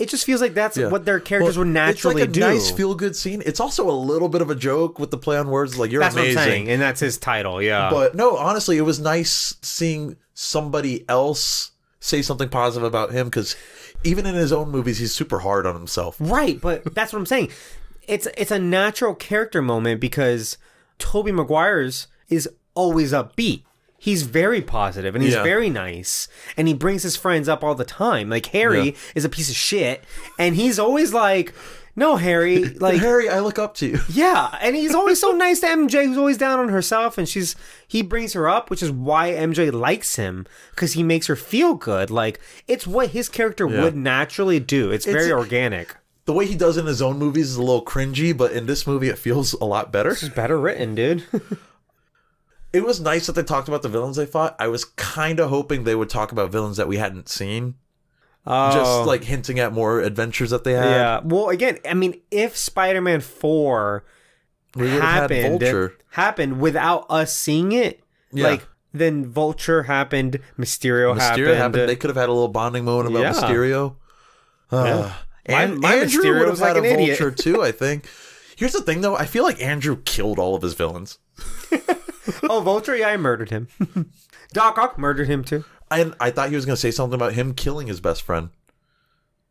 it just feels like that's Yeah. what their characters Well, would naturally it's like a do. nice feel good scene. It's also a little bit of a joke with the play on words. Like you're that's amazing. what I'm saying, and that's his title. Yeah. But no, honestly, it was nice seeing somebody else say something positive about him because even in his own movies, he's super hard on himself. right, but that's what I'm saying. It's it's a natural character moment because Tobey Maguire's is always upbeat. He's very positive and he's Yeah. very nice and he brings his friends up all the time. Like Harry Yeah. is a piece of shit and he's always like no, Harry, like Harry, I look up to you. Yeah, and he's always so nice to MJ, who's always down on herself, and she's he brings her up, which is why MJ likes him because he makes her feel good. Like it's what his character would naturally do. It's, very organic. The way he does in his own movies is a little cringy, but in this movie, it feels a lot better. It's better written, dude. It was nice that they talked about the villains they fought. I was kind of hoping they would talk about villains that we hadn't seen, oh, just like hinting at more adventures that they had. yeah. Well, again, I mean, if Spider-Man Four we had happened happened without us seeing it, Yeah. like then Vulture happened, Mysterio, Mysterio happened. happened. They could have had a little bonding moment about Yeah. Mysterio. Uh, My- and my Andrew Mysterio would have had like a an idiot. Vulture too. I think. Here's the thing, though. I feel like Andrew killed all of his villains. oh, Vulture, yeah, I murdered him. Doc Ock murdered him too. And I thought he was going to say something about him killing his best friend.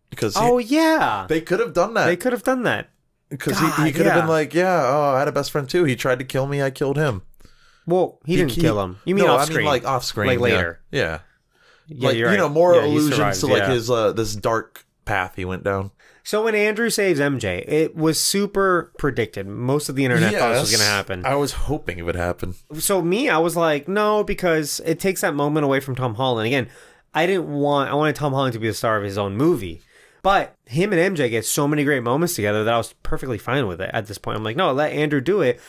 Because he- Oh yeah, they could have done that. they could have done that. Because he, he could have yeah. been like, yeah, oh, I had a best friend too. He tried to kill me. I killed him. Well, he, didn't He- kill him. You mean no, off I screen? mean like off screen. Like later. Yeah. Yeah, like, you're you know, more Yeah, allusions to like yeah. his, uh, this dark path he went down. So when Andrew saves MJ, it was super predicted. Most of the internet thought this was going to happen. I was hoping it would happen. so me, I was like, no, because it takes that moment away from Tom Holland. Again, I didn't want I wanted Tom Holland to be the star of his own movie. But him and MJ get so many great moments together that I was perfectly fine with it at this point. I'm like, no, let Andrew do it.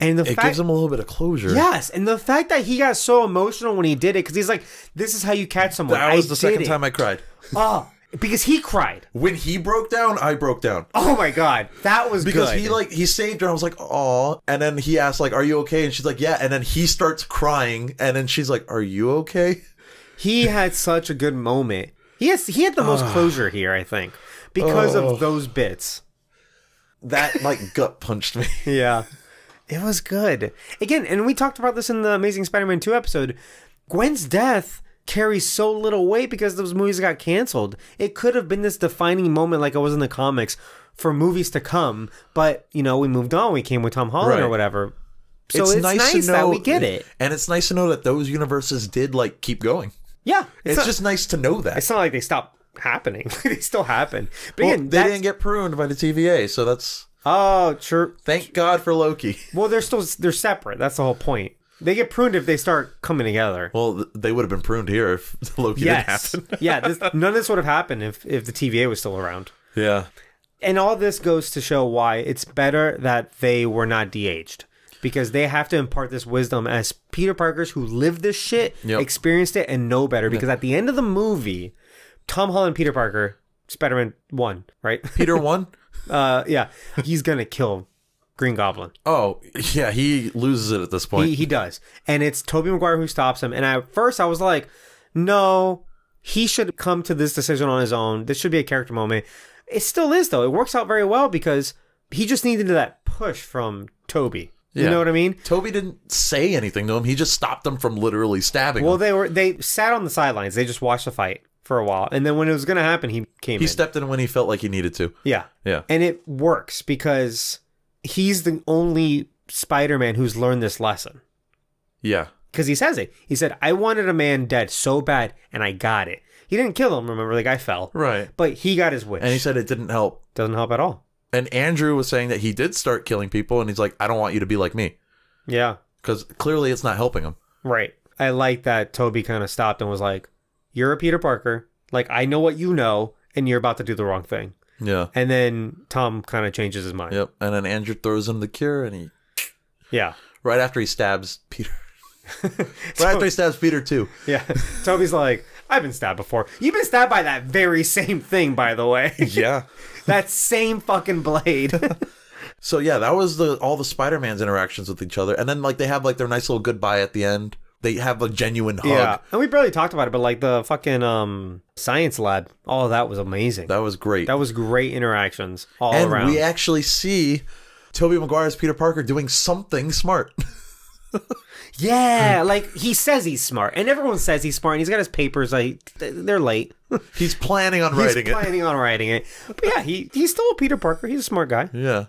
And the It fact gives him a little bit of closure. Yes, and the fact that he got so emotional when he did it because he's like, "This is how you catch someone." That was I the second it. time I cried. Oh, because he cried. When he broke down, I broke down. Oh my god, that was Because good. he like he saved her. I was like, oh, And then he asked like, "Are you okay?" And she's like, "Yeah." And then he starts crying, and then she's like, "Are you okay?" he had such a good moment. He has he had the most closure here, I think, because Oh. of those bits. That like gut punched me. Yeah, it was good. Again, and we talked about this in the Amazing Spider-Man two episode. Gwen's death carries so little weight because those movies got canceled. It could have been this defining moment, like it was in the comics, for movies to come. But you know, we moved on. We came with Tom Holland or whatever. So it's, nice, that we get it. and it's nice to know that those universes did like keep going. Yeah, It's, not, just nice to know that. it's not like they stopped happening. they still happen. But Well, again, they didn't get pruned by the TVA, so that's Oh, sure. thank God for Loki. Well, they're still they're separate. That's the whole point. They get pruned if they start coming together. Well, they would have been pruned here if Loki yes. didn't happen. yeah. This, none of this would have happened if if the TVA was still around. yeah. And all this goes to show why it's better that they were not de-aged. Because they have to impart this wisdom as Peter Parkers who lived this shit, Yep. experienced it, and know better. Because at the end of the movie, Tom Holland, Peter Parker, Spider-Man one, right? Peter 1? Uh, yeah, he's gonna kill Green Goblin. Oh, yeah, he loses it at this point. He he does, and it's Tobey Maguire who stops him. And at first, I was like, no, he should come to this decision on his own. This should be a character moment. It still is though. It works out very well because he just needed that push from Tobey. You Yeah. know what I mean? Tobey didn't say anything to him. He just stopped them from literally stabbing Well, him. they were they sat on the sidelines. They just watched the fight for a while, and then when it was gonna happen, he came He in. stepped in when he felt like he needed to. yeah, Yeah. and it works because he's the only Spider-Man who's learned this lesson. Yeah. because he says it. He said, "I wanted a man dead so bad, and I got it." He didn't kill him. Remember, the guy fell, Right. but he got his wish. And he said it didn't help. doesn't help at all. And Andrew was saying that he did start killing people, and he's like, I don't want you to be like me. Yeah, Because clearly it's not helping him. right. I like that Tobey kind of stopped and was like, "You're a Peter Parker. Like I know what you know, and you're about to do the wrong thing." Yeah. And then Tom kind of changes his mind. Yep. And then Andrew throws him the cure, and he, Yeah, right after he stabs Peter. right So- after he stabs Peter, too. yeah. Tobey's like, "I've been stabbed before. You've been stabbed by that very same thing, by the way. Yeah. that same fucking blade." So yeah, that was the all the Spider-Man's interactions with each other. And then like they have like their nice little goodbye at the end. They have a genuine hug. yeah, and we barely talked about it, but like the fucking um science lab, all that was amazing. That was great. That was great interactions all and around. we actually see Tobey Maguire's Peter Parker doing something smart. yeah, like he says he's smart, and everyone says he's smart, and he's got his papers. Like they're late. He's planning on He's writing it. planning on writing it. But yeah, he he's still a Peter Parker. He's a smart guy. Yeah.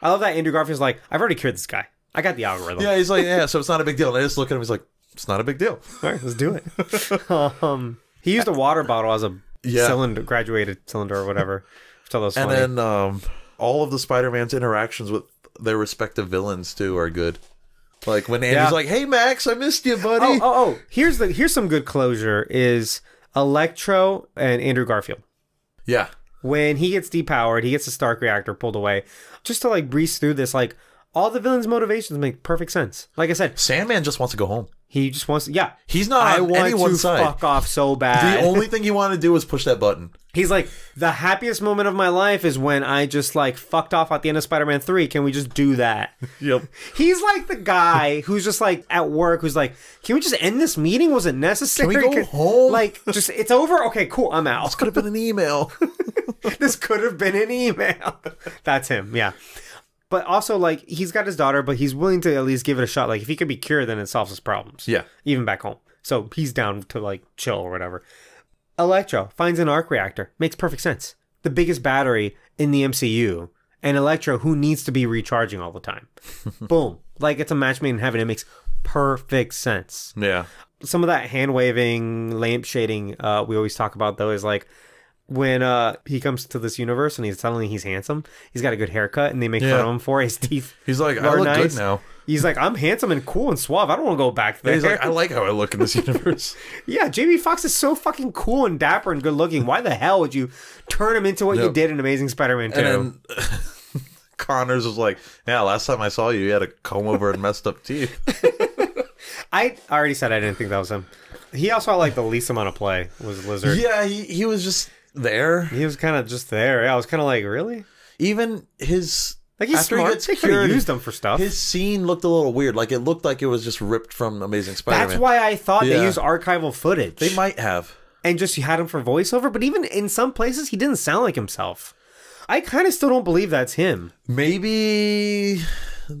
I love that Andrew Garfield's like, I've already cured this guy. I got the algorithm. Yeah, he's like, yeah, so it's not a big deal. And I just look at him, he's like, it's not a big deal. All right, let's do it. um, he used a water bottle as a Yeah. cylinder, graduated cylinder or whatever. Thought was And funny. then um all of the Spider-Man's interactions with their respective villains too are good. Like when Andrew's Yeah. like, "Hey Max, I missed you, buddy." Oh, oh, oh! Here's the here's some good closure. Is Electro and Andrew Garfield Yeah, when he gets depowered, he gets the Stark reactor pulled away. Just to like breeze through this, like all the villains' motivations make perfect sense. Like I said, Sandman just wants to go home. He just wants. Yeah, He's not I on want to side. fuck off so bad. The only thing he wanted to do was push that button. He's like, the happiest moment of my life is when I just like fucked off at the end of Spider Man 3. Can we just do that? Yep. He's like the guy who's just like at work who's like, can we just end this meeting? Was it necessary? Can we go home? Like, just, it's over? Okay, cool. I'm out. This could have been an email. this could have been an email. That's him, yeah. But also, like, he's got his daughter, but he's willing to at least give it a shot. Like, if he could be cured, then it solves his problems. Yeah. Even back home. So he's down to, like, chill or whatever. Electro finds an arc reactor. Makes perfect sense. The biggest battery in the MCU. And Electro, who needs to be recharging all the time. Boom. Like, it's a match made in heaven. It makes perfect sense yeah. some of that hand waving lamp shading uh we always talk about though is like when uh he comes to this universe and he's telling he's handsome he's got a good haircut and they make Yeah. fun of him for his teeth He's like, I are look nice. good now. he's like i'm handsome and cool and suave i don't want to go back there He's like, I like how I look in this universe. yeah jamie Foxx is so fucking cool and dapper and good looking why the hell would you turn him into what you Yep. did in amazing spider-man 2 and then Connors was like, Yeah, last time I saw you, you had a comb over and messed up teeth. i already said i didn't think that was him he also had like the least amount of play was lizard yeah, he, he was just there. he was kind of just there yeah, i was kind of like really Even his like he's after he smart they cured, used him for stuff His scene looked a little weird. Like it looked like it was just ripped from Amazing Spider-Man. That's why I thought they used archival footage. they might have. and just you had him for voiceover, but even in some places he didn't sound like himself. I kind of still don't believe that's him. Maybe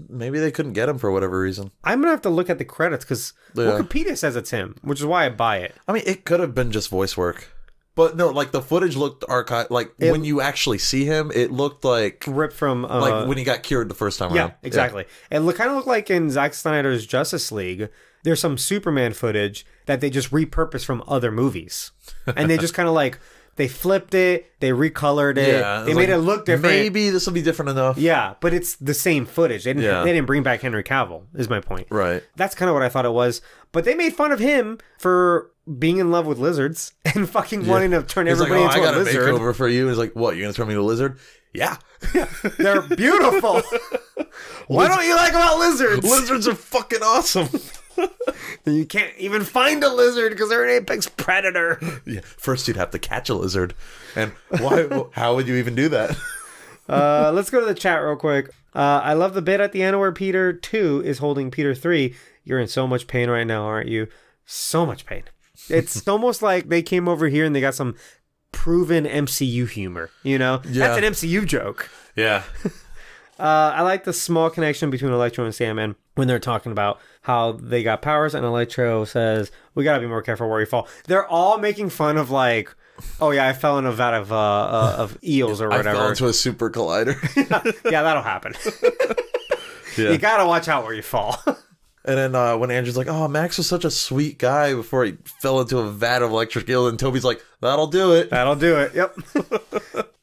maybe they couldn't get him for whatever reason. I'm gonna have to look at the credits because Yeah. Wikipedia says it's him, which is why I buy it. I mean, it could have been just voice work. But no, like the footage looked archive. Like when you actually see him, it looked like Ripped from uh, like when he got cured the first time yeah, around. exactly. It look, kind of looked like in Zack Snyder's Justice League. There's some Superman footage that they just repurposed from other movies, and they just kind of like they flipped it, they recolored it, Yeah, they made like, it look different. Maybe this will be different enough. Yeah, but it's the same footage. They didn't, Yeah. they didn't bring back Henry Cavill, is my point. Right. That's kind of what I thought it was. But they made fun of him for being in love with lizards and fucking wanting to turn He's like, everybody oh, I into got a a lizard. makeover for you. He's like, what? You're gonna turn me into a lizard? Yeah. They're beautiful. what don't you like about lizards? Lizards are fucking awesome. You can't even find a lizard because they're an apex predator. yeah. First, you'd have to catch a lizard, and why? how would you even do that? Uh, let's go to the chat real quick. Uh, I love the bit at the end where Peter 2 is holding Peter 3. You're in so much pain right now, aren't you? So much pain. It's almost like they came over here and they got some proven MCU humor, you know? Yeah. That's an MCU joke. Yeah. Uh, I like the small connection between Electro and Sandman when they're talking about how they got powers, and Electro says, We gotta be more careful where we fall. They're all making fun of, like, oh yeah, I fell in a vat of, uh, uh, of eels or whatever." I fell into a super collider. yeah, that'll happen. yeah. You gotta watch out where you fall. And then uh, when Andrew's like, "Oh, Max was such a sweet guy before he fell into a vat of electric eel," and Tobey's like, "That'll do it." That'll do it. Yep.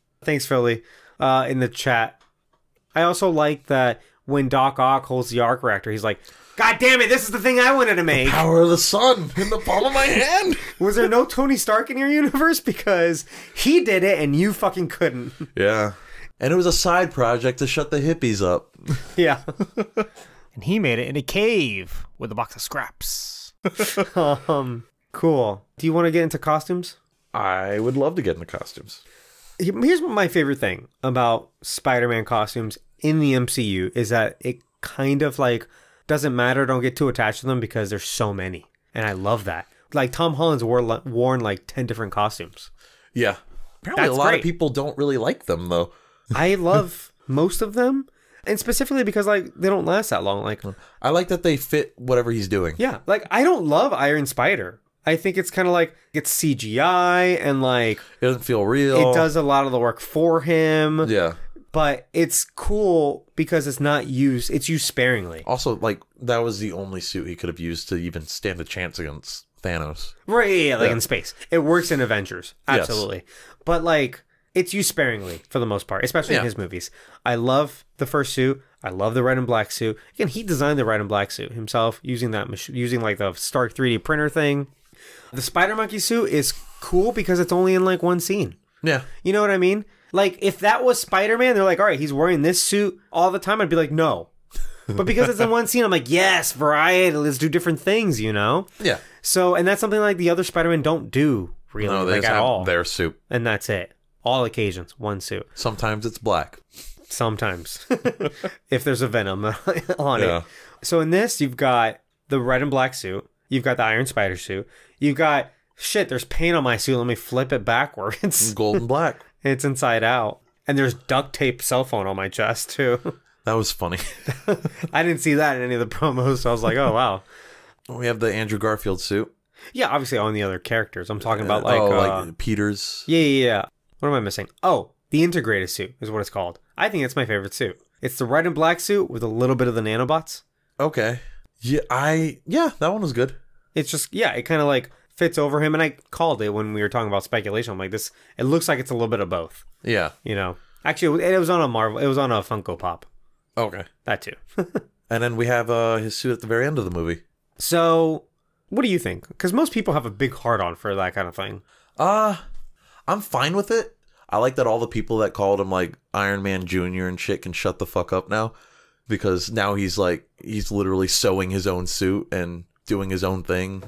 Thanks, Philly. Uh, in the chat, I also like that when Doc Ock holds the arc reactor, he's like, "God damn it, this is the thing I wanted to make." Power of the sun in the palm of my hand. Was there no Tony Stark in your universe because he did it and you fucking couldn't? yeah. And it was a side project to shut the hippies up. yeah. And he made it in a cave with a box of scraps. um. Cool. Do you want to get into costumes? I would love to get into costumes. Here's my favorite thing about Spider-Man costumes in the MCU is that it kind of like doesn't matter. Don't get too attached to them because there's so many, and I love that. Like Tom Holland's wore, worn like ten different costumes. Yeah. Apparently, That's a lot great. of people don't really like them, though. I love most of them, and specifically because like they don't last that long. Like I like that they fit whatever he's doing. yeah, like I don't love Iron Spider. I think it's kind of like it's CGI and like It doesn't feel real. it does a lot of the work for him. Yeah. But it's cool because it's not used. It's used sparingly. Also, like that was the only suit he could have used to even stand a chance against Thanos. Right, yeah, yeah, like Yeah. in space. It works in Avengers. Yes. Absolutely. But like it's used sparingly for the most part, especially in his movies. I love the first suit. I love the red and black suit. Again, he designed the red and black suit himself using that mach- using like the Stark 3D printer thing. The Spider Monkey suit is cool because it's only in like one scene. Yeah. You know what I mean? Like if that was Spider Man, they're like, all right, he's wearing this suit all the time. I'd be like, no. But because it's in one scene, I'm like, yes, variety. Let's do different things. You know. Yeah. So, and that's something like the other Spider Man don't do really, No, they like just at have all. their suit. And that's it. All occasions, one suit. Sometimes it's black. Sometimes, if there's a venom on Yeah. it. So in this, you've got the red and black suit. You've got the Iron Spider suit. You've got shit. There's paint on my suit. Let me flip it backwards. Gold and black. it's inside out. And there's duct tape cell phone on my chest too. That was funny. I didn't see that in any of the promos, so I was like, oh wow. we have the Andrew Garfield suit. Yeah, obviously on the other characters. I'm talking about like, oh, uh, like Peter's. yeah, yeah, yeah. What am I missing? Oh, the integrated suit is what it's called. I think it's my favorite suit. It's the red and black suit with a little bit of the nanobots. Okay. Yeah, I yeah, that one was good. It's just yeah, it kind of like fits over him, and I called it when we were talking about speculation. I'm like, this. It looks like it's a little bit of both. Yeah. You know, actually, it was on a Marvel. It was on a Funko Pop. Okay. That too. And then we have uh his suit at the very end of the movie. so, what do you think? Because most people have a big heart on for that kind of thing. Uh I'm fine with it. I like that all the people that called him like Iron Man Jr. and shit can shut the fuck up now. Because now he's like he's literally sewing his own suit and doing his own thing.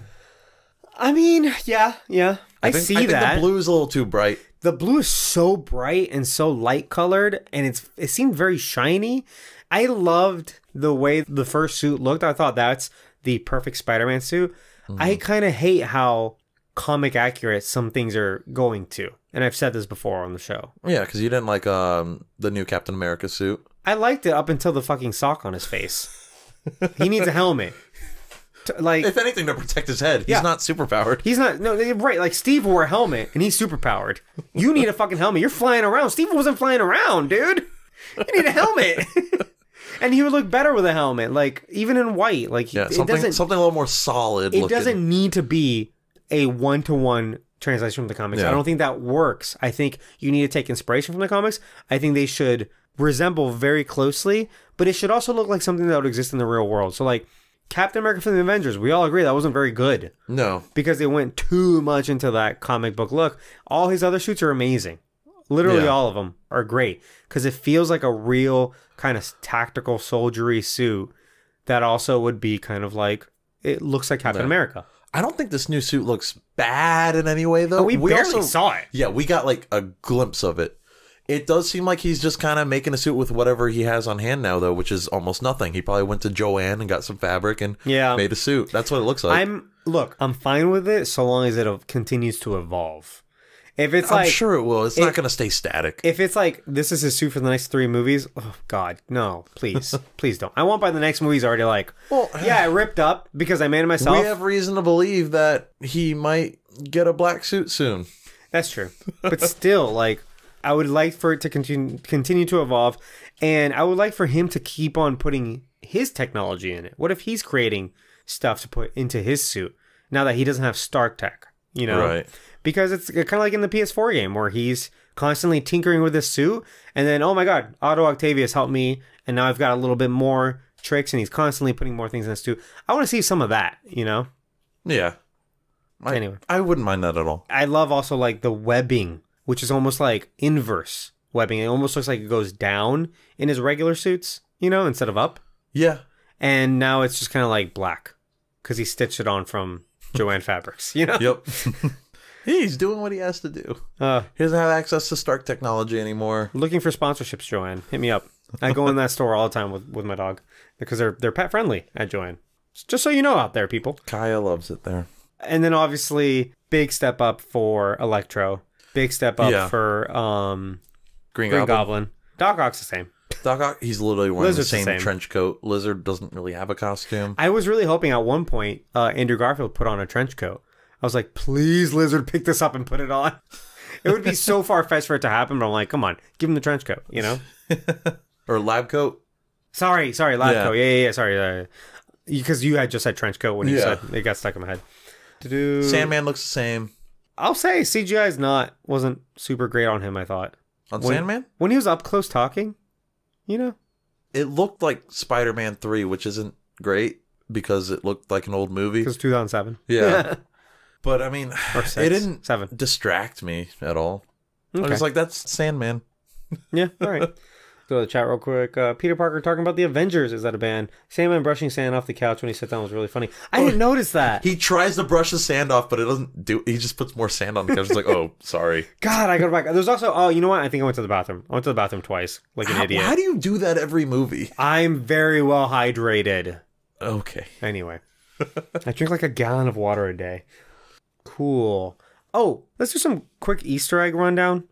I mean, yeah, yeah, I, think, see I think that. the blue is a little too bright. the blue is so bright and so light colored and it's it seemed very shiny i loved the way the first suit looked i thought that's the perfect spider-man suit mm-hmm. i kind of hate how comic accurate some things are going to and i've said this before on the show Yeah, because you didn't like um the new Captain America suit. i liked it up until the fucking sock on his face he needs a helmet To- like If anything, to protect his head. He's Yeah. not super powered. He's not no right. Like Steve wore a helmet and he's super powered. You need a fucking helmet. You're flying around. Steve wasn't flying around, dude. You need a helmet. and he would look better with a helmet, like even in white. Like Yeah, it something doesn't something a little more solid. it looking. doesn't need to be a one to one translation from the comics. I don't think that works. I think you need to take inspiration from the comics. I think they should resemble very closely, but it should also look like something that would exist in the real world. So like Captain America from the Avengers, we all agree that wasn't very good No. because they went too much into that comic book look. All his other shoots are amazing. Literally Yeah. all of them are great because it feels like a real kind of tactical soldiery suit that also would be kind of like it looks like Captain Yeah. America. I don't think this new suit looks bad in any way though. Oh, but we, barely also- saw it. Yeah, we got like a glimpse of it. It does seem like he's just kind of making a suit with whatever he has on hand now, though, which is almost nothing. He probably went to Joann and got some fabric and Yeah. made a suit. That's what it looks like. I'm look, I'm fine with it so long as it continues to evolve. If it's I'm like sure it will. It's it- not going to stay static. if it's like this is his suit for the next three movies, oh god, no, please, please don't. I want by the next movie's already like, Well, yeah, I ripped up because I made it myself. we have reason to believe that he might get a black suit soon. That's true. But still, like, I would like for it to continue continue to evolve, and I would like for him to keep on putting his technology in it. What if he's creating stuff to put into his suit now that he doesn't have Stark Tech? You know, Right. Because it's uh, kind of like in the PS4 game where he's constantly tinkering with his suit, and then oh my god, Otto Octavius helped me, and now I've got a little bit more tricks, and he's constantly putting more things in his suit. I want to see some of that. You know. Yeah. I, Anyway. I wouldn't mind that at all. I love also like the webbing, which is almost like inverse webbing. It almost looks like it goes down in his regular suits, you know, instead of up. Yeah. And now it's just kind of like black because he stitched it on from Joann Fabrics, you know. Yep. He's doing what he has to do. Uh, He doesn't have access to Stark technology anymore. looking for sponsorships, Joann. Hit me up. I go in that store all the time with, with my dog because they're they're pet friendly at Joann. Just so you know out there, people. Kaya loves it there. And then obviously big step up for Electro. Big step up Yeah. for um Green, Green Goblin. Goblin. Doc Ock's the same. Doc Ock, he's literally wearing Lizard's the the same, same. trench coat. Lizard doesn't really have a costume. I was really hoping at one point uh, Andrew Garfield put on a trench coat. I was like, please, Lizard, pick this up and put it on. It would be so far fetched for it to happen, but I'm like, come on, give him the trench coat, you know? Or lab coat. Sorry, sorry, lab Yeah. coat. Yeah, yeah, yeah, sorry. Uh, because you had just said trench coat when you Yeah. said it got stuck in my head. Sandman looks the same. I'll say CGI is not wasn't super great on him. I thought On When- Sandman, when he was up close talking, you know. it looked like Spider-Man Three, which isn't great because it looked like an old movie. Because 2007. Yeah. But I mean, six. it didn't Seven. distract me at all. I was like, "That's Sandman." Yeah, all right. Go to the chat real quick. Uh, Peter Parker talking about the Avengers is that a band? Sandman brushing sand off the couch when he sat down was really funny. I didn't notice that. He tries to brush the sand off, but it doesn't do. He just puts more sand on the couch. It's like, "Oh, sorry." God, I go back. There's also oh, you know what? I think I went to the bathroom. I went to the bathroom twice, like an How, idiot. how do you do that every movie? I'm very well hydrated. Okay. Anyway, I drink like a gallon of water a day. Cool. Oh, let's do some quick Easter egg rundown.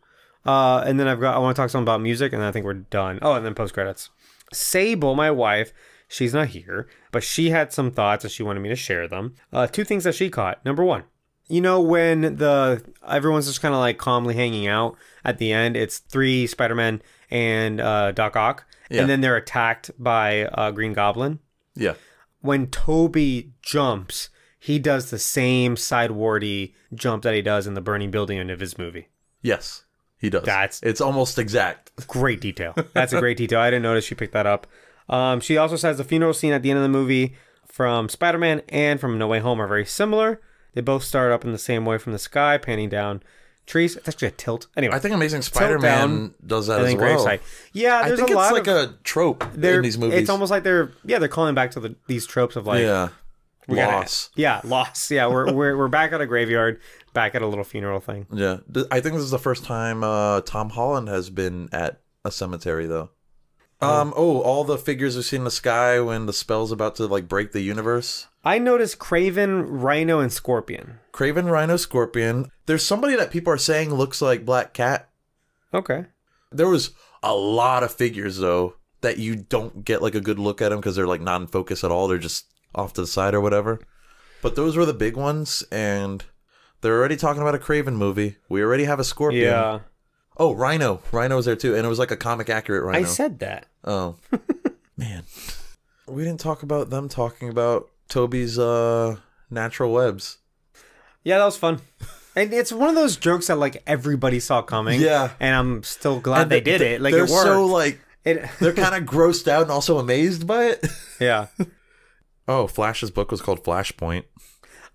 Uh, and then I've got I want to talk some about music, and then I think we're done. Oh, and then post credits. Sable, my wife, she's not here, but she had some thoughts and she wanted me to share them. Uh, two things that she caught. Number one, you know when the everyone's just kind of like calmly hanging out at the end. It's three Spider Man and uh, Doc Ock, Yeah. and then they're attacked by uh, Green Goblin Yeah. when Tobey jumps, he does the same sidewardy jump that he does in the burning building end of his movie. Yes, he does. That's- it's almost exact. Great detail. That's a great detail. I didn't notice she picked that up. Um, she also says the funeral scene at the end of the movie from Spider Man and from No Way Home are very similar. They both start up in the same way from the sky, panning down trees. It's actually a tilt. Anyway, I think Amazing Spider-Man does that as well. Grave Site. Yeah, I there's think a it's lot like of a trope they're- in these movies. It's almost like they're yeah they're calling back to the, these tropes of like yeah, we gotta- loss. yeah loss yeah we're, we're we're back at a graveyard back at a little funeral thing Yeah, I think this is the first time uh, Tom Holland has been at a cemetery, though. Um. Oh, all the figures we see in the sky when the spell's about to like break the universe. I noticed Kraven, Rhino, and Scorpion. Kraven, Rhino, Scorpion. There's somebody that people are saying looks like Black Cat. Okay. There was a lot of figures though that you don't get like a good look at them because they're like not in focus at all. They're just off to the side or whatever. But those were the big ones, and they're already talking about a Kraven movie. We already have a Scorpion. Yeah. Oh, Rhino. Rhino was there too, and it was like a comic accurate Rhino. I said that. Oh, man, we didn't talk about them talking about Tobey's uh natural webs. Yeah, that was fun. And it's one of those jokes that like everybody saw coming. Yeah. And I'm still glad And they th- did it. Like they're it worked. so like it, they're kind of grossed out and also amazed by it. yeah. Oh, Flash's book was called Flashpoint.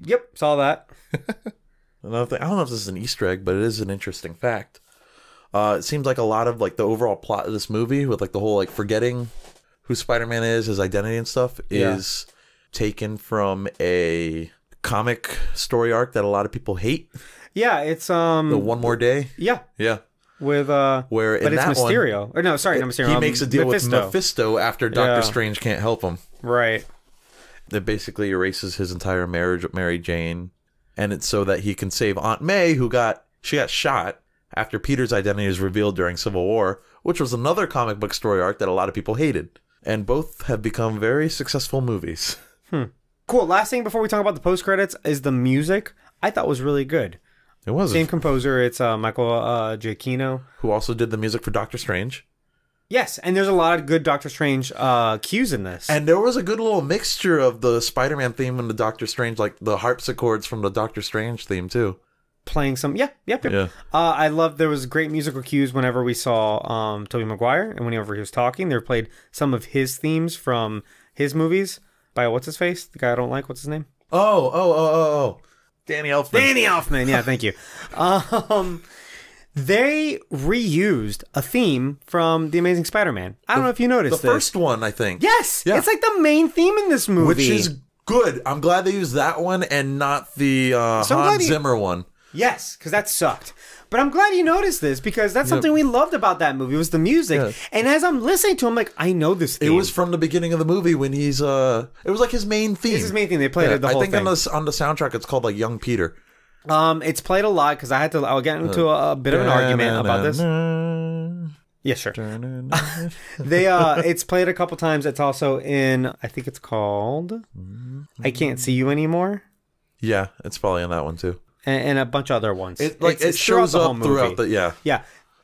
Yep. Saw that. Another thing, I don't know if this is an Easter egg, but it is an interesting fact. Uh, it seems like a lot of like the overall plot of this movie, with like the whole like forgetting who Spider-Man is, his identity and stuff, Yeah. is taken from a comic story arc that a lot of people hate. Yeah. It's um. The One More Day. yeah. Yeah, With uh. where in But it's that one, Mysterio. or no, sorry, not Mysterio. he um, makes a deal Mephisto. with Mephisto after Doctor Yeah. Strange can't help him. Right. That basically erases his entire marriage with Mary Jane, and it's so that he can save Aunt May, who got she got shot after Peter's identity is revealed during Civil War, which was another comic book story arc that a lot of people hated, and both have become very successful movies. Cool. Last thing before we talk about the post credits is the music. I thought was really good. It was Same composer. It's uh, Michael uh, Giacchino. who also did the music for Doctor Strange, Yes, and there's a lot of good Doctor Strange uh, cues in this. and there was a good little mixture of the Spider-Man theme and the Doctor Strange, like the harpsichords from the Doctor Strange theme too. playing some, yeah, yep, yep. Yeah. Uh, I love there was great musical cues whenever we saw um, Tobey Maguire and whenever he was talking. They played some of his themes from his movies by what's his face, the guy I don't like. What's his name? Oh, oh, oh, oh, oh, Danny Elfman. Danny Elfman. Yeah, thank you. Um, they reused a theme from The Amazing Spider-Man. I don't know if you the noticed this. first one, I think. Yes, Yeah. it's like the main theme in this movie, which is good. I'm glad they used that one and not the uh, So Hans Zimmer one. Yes, because that sucked. But I'm glad you noticed this because that's something we loved about that movie was the music. Yeah. And as I'm listening to, him, I'm like, I know this. It was from the beginning of the movie when he's uh, it was like his main theme. It's his main theme. They played Yeah, it the I whole think thing. on the on the soundtrack it's called like Young Peter. Um, it's played a lot because I had to. I'll get into a, a bit of an argument about this. Yeah, sure. They uh, it's played a couple times. It's also in. I think it's called. I can't see you anymore, yeah, it's probably on that one too. and, and a bunch of other ones. It like It's- it shows the up throughout the yeah. Yeah.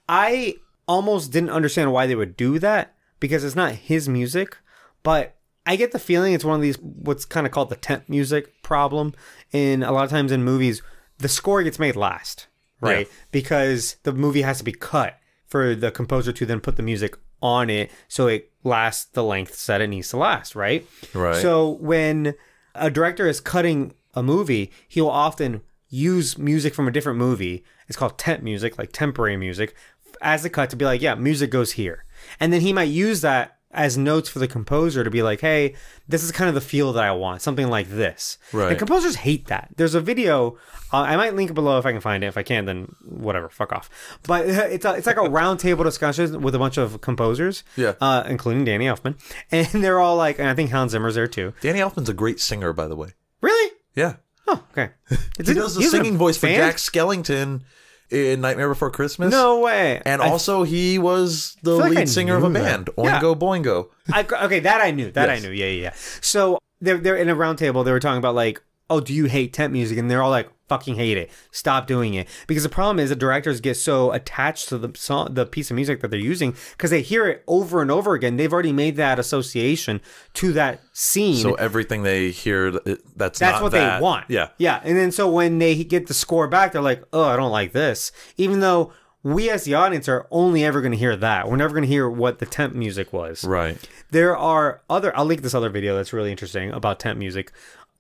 I almost didn't understand why they would do that because it's not his music, but I get the feeling it's one of these what's kind of called the temp music problem. In a lot of times in movies, the score gets made last, right? Yeah. Because the movie has to be cut for the composer to then put the music on it so it lasts the length that it needs to last, right? Right. So when a director is cutting a movie, he'll often use music from a different movie. It's called temp music, like temporary music, as a cut to be like, yeah, music goes here. And then he might use that as notes for the composer to be like, hey, this is kind of the feel that I want, something like this. Right. And composers hate that. There's a video, uh, I might link it below if I can find it. If I can't, then whatever, fuck off. But it's a, it's like a roundtable discussion with a bunch of composers, Yeah. uh, including Danny Elfman, and they're all like, and I think Hans Zimmer's there too. Danny Elfman's a great singer, by the way. Really? Yeah. Oh, okay. He does the singing voice for Jack Skellington in Nightmare Before Christmas. No way. And I- also, he was the feel like lead singer of a knew that. band, Yeah. Oingo Boingo. I, okay, that I knew. That Yes. I knew. Yeah, yeah, yeah. So they're they're in a round table. They were talking about like, oh, do you hate temp music? And they're all like, fucking hate it. Stop doing it. Because the problem is the directors get so attached to the song, the piece of music that they're using, because they hear it over and over again. They've already made that association to that scene. So everything they hear, that's That's what that. they want. Yeah. Yeah. And then so when they get the score back, they're like, oh, I don't like this. Even though we as the audience are only ever going to hear that. We're never going to hear what the temp music was. Right. There are other, I'll link this other video that's really interesting about temp music.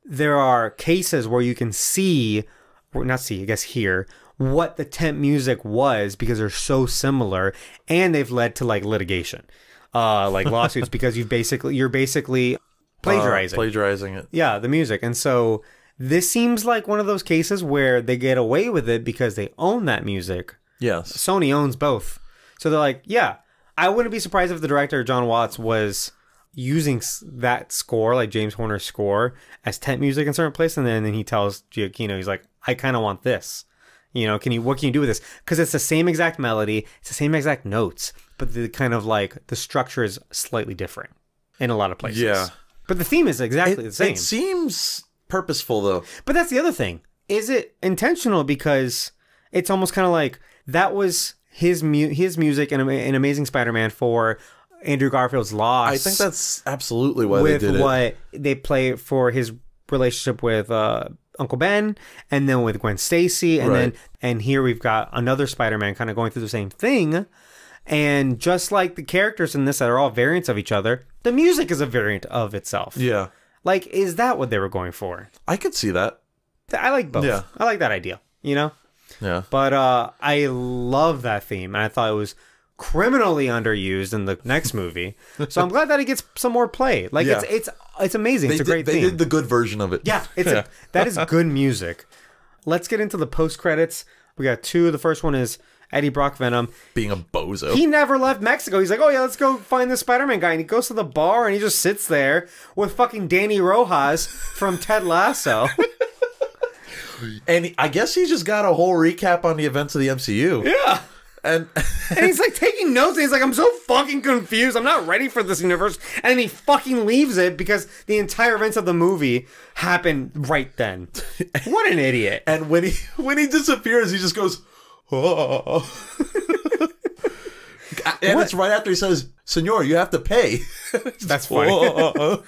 There are cases where you can see, not see, I guess here, what the temp music was because they're so similar and they've led to like litigation, uh, like lawsuits because you've basically, you're basically plagiarizing. Uh, plagiarizing it. Yeah, the music. And so this seems like one of those cases where they get away with it because they own that music. Yes. Sony owns both. So they're like, yeah, I wouldn't be surprised if the director, Jon Watts, was using that score, like James Horner's score, as temp music in certain places. And then, then he tells Giacchino, he's like, I kind of want this. You know, can you, what can you do with this? Because it's the same exact melody, it's the same exact notes, but the kind of like, the structure is slightly different in a lot of places. Yeah. But the theme is exactly the same. It seems purposeful, though. But that's the other thing. Is it intentional? Because it's almost kind of like that was his mu- his music in, Ama- in Amazing Spider-Man for Andrew Garfield's loss. I think that's absolutely why with they did it. what they play for his relationship with uh, Uncle Ben, and then with Gwen Stacy, and then and here we've got another Spider-Man kind of going through the same thing. And just like the characters in this that are all variants of each other, the music is a variant of itself. Yeah. Like, is that what they were going for? I could see that. I like both. Yeah. I like that idea. You know. Yeah. But uh, I love that theme. and I thought it was criminally underused in the next movie. So I'm glad that it gets some more play. Like Yeah. it's it's it's amazing. They, it's a did, great they theme. did the good version of it. yeah, it's A, that is good music. Let's get into the post credits. We got two. The first one is Eddie Brock Venom. Being a bozo. He never left Mexico. He's like, oh yeah, let's go find the Spider-Man guy, and he goes to the bar and he just sits there with fucking Dani Rojas from Ted Lasso. and I guess he just got a whole recap on the events of the MCU. yeah. And And he's like taking notes and he's like, I'm so fucking confused. I'm not ready for this universe. And then he fucking leaves it because the entire events of the movie happen right then. What an idiot. and when he when he disappears, he just goes, oh. and What? it's right after he says, "Senor, you have to pay." That's funny. "Oh."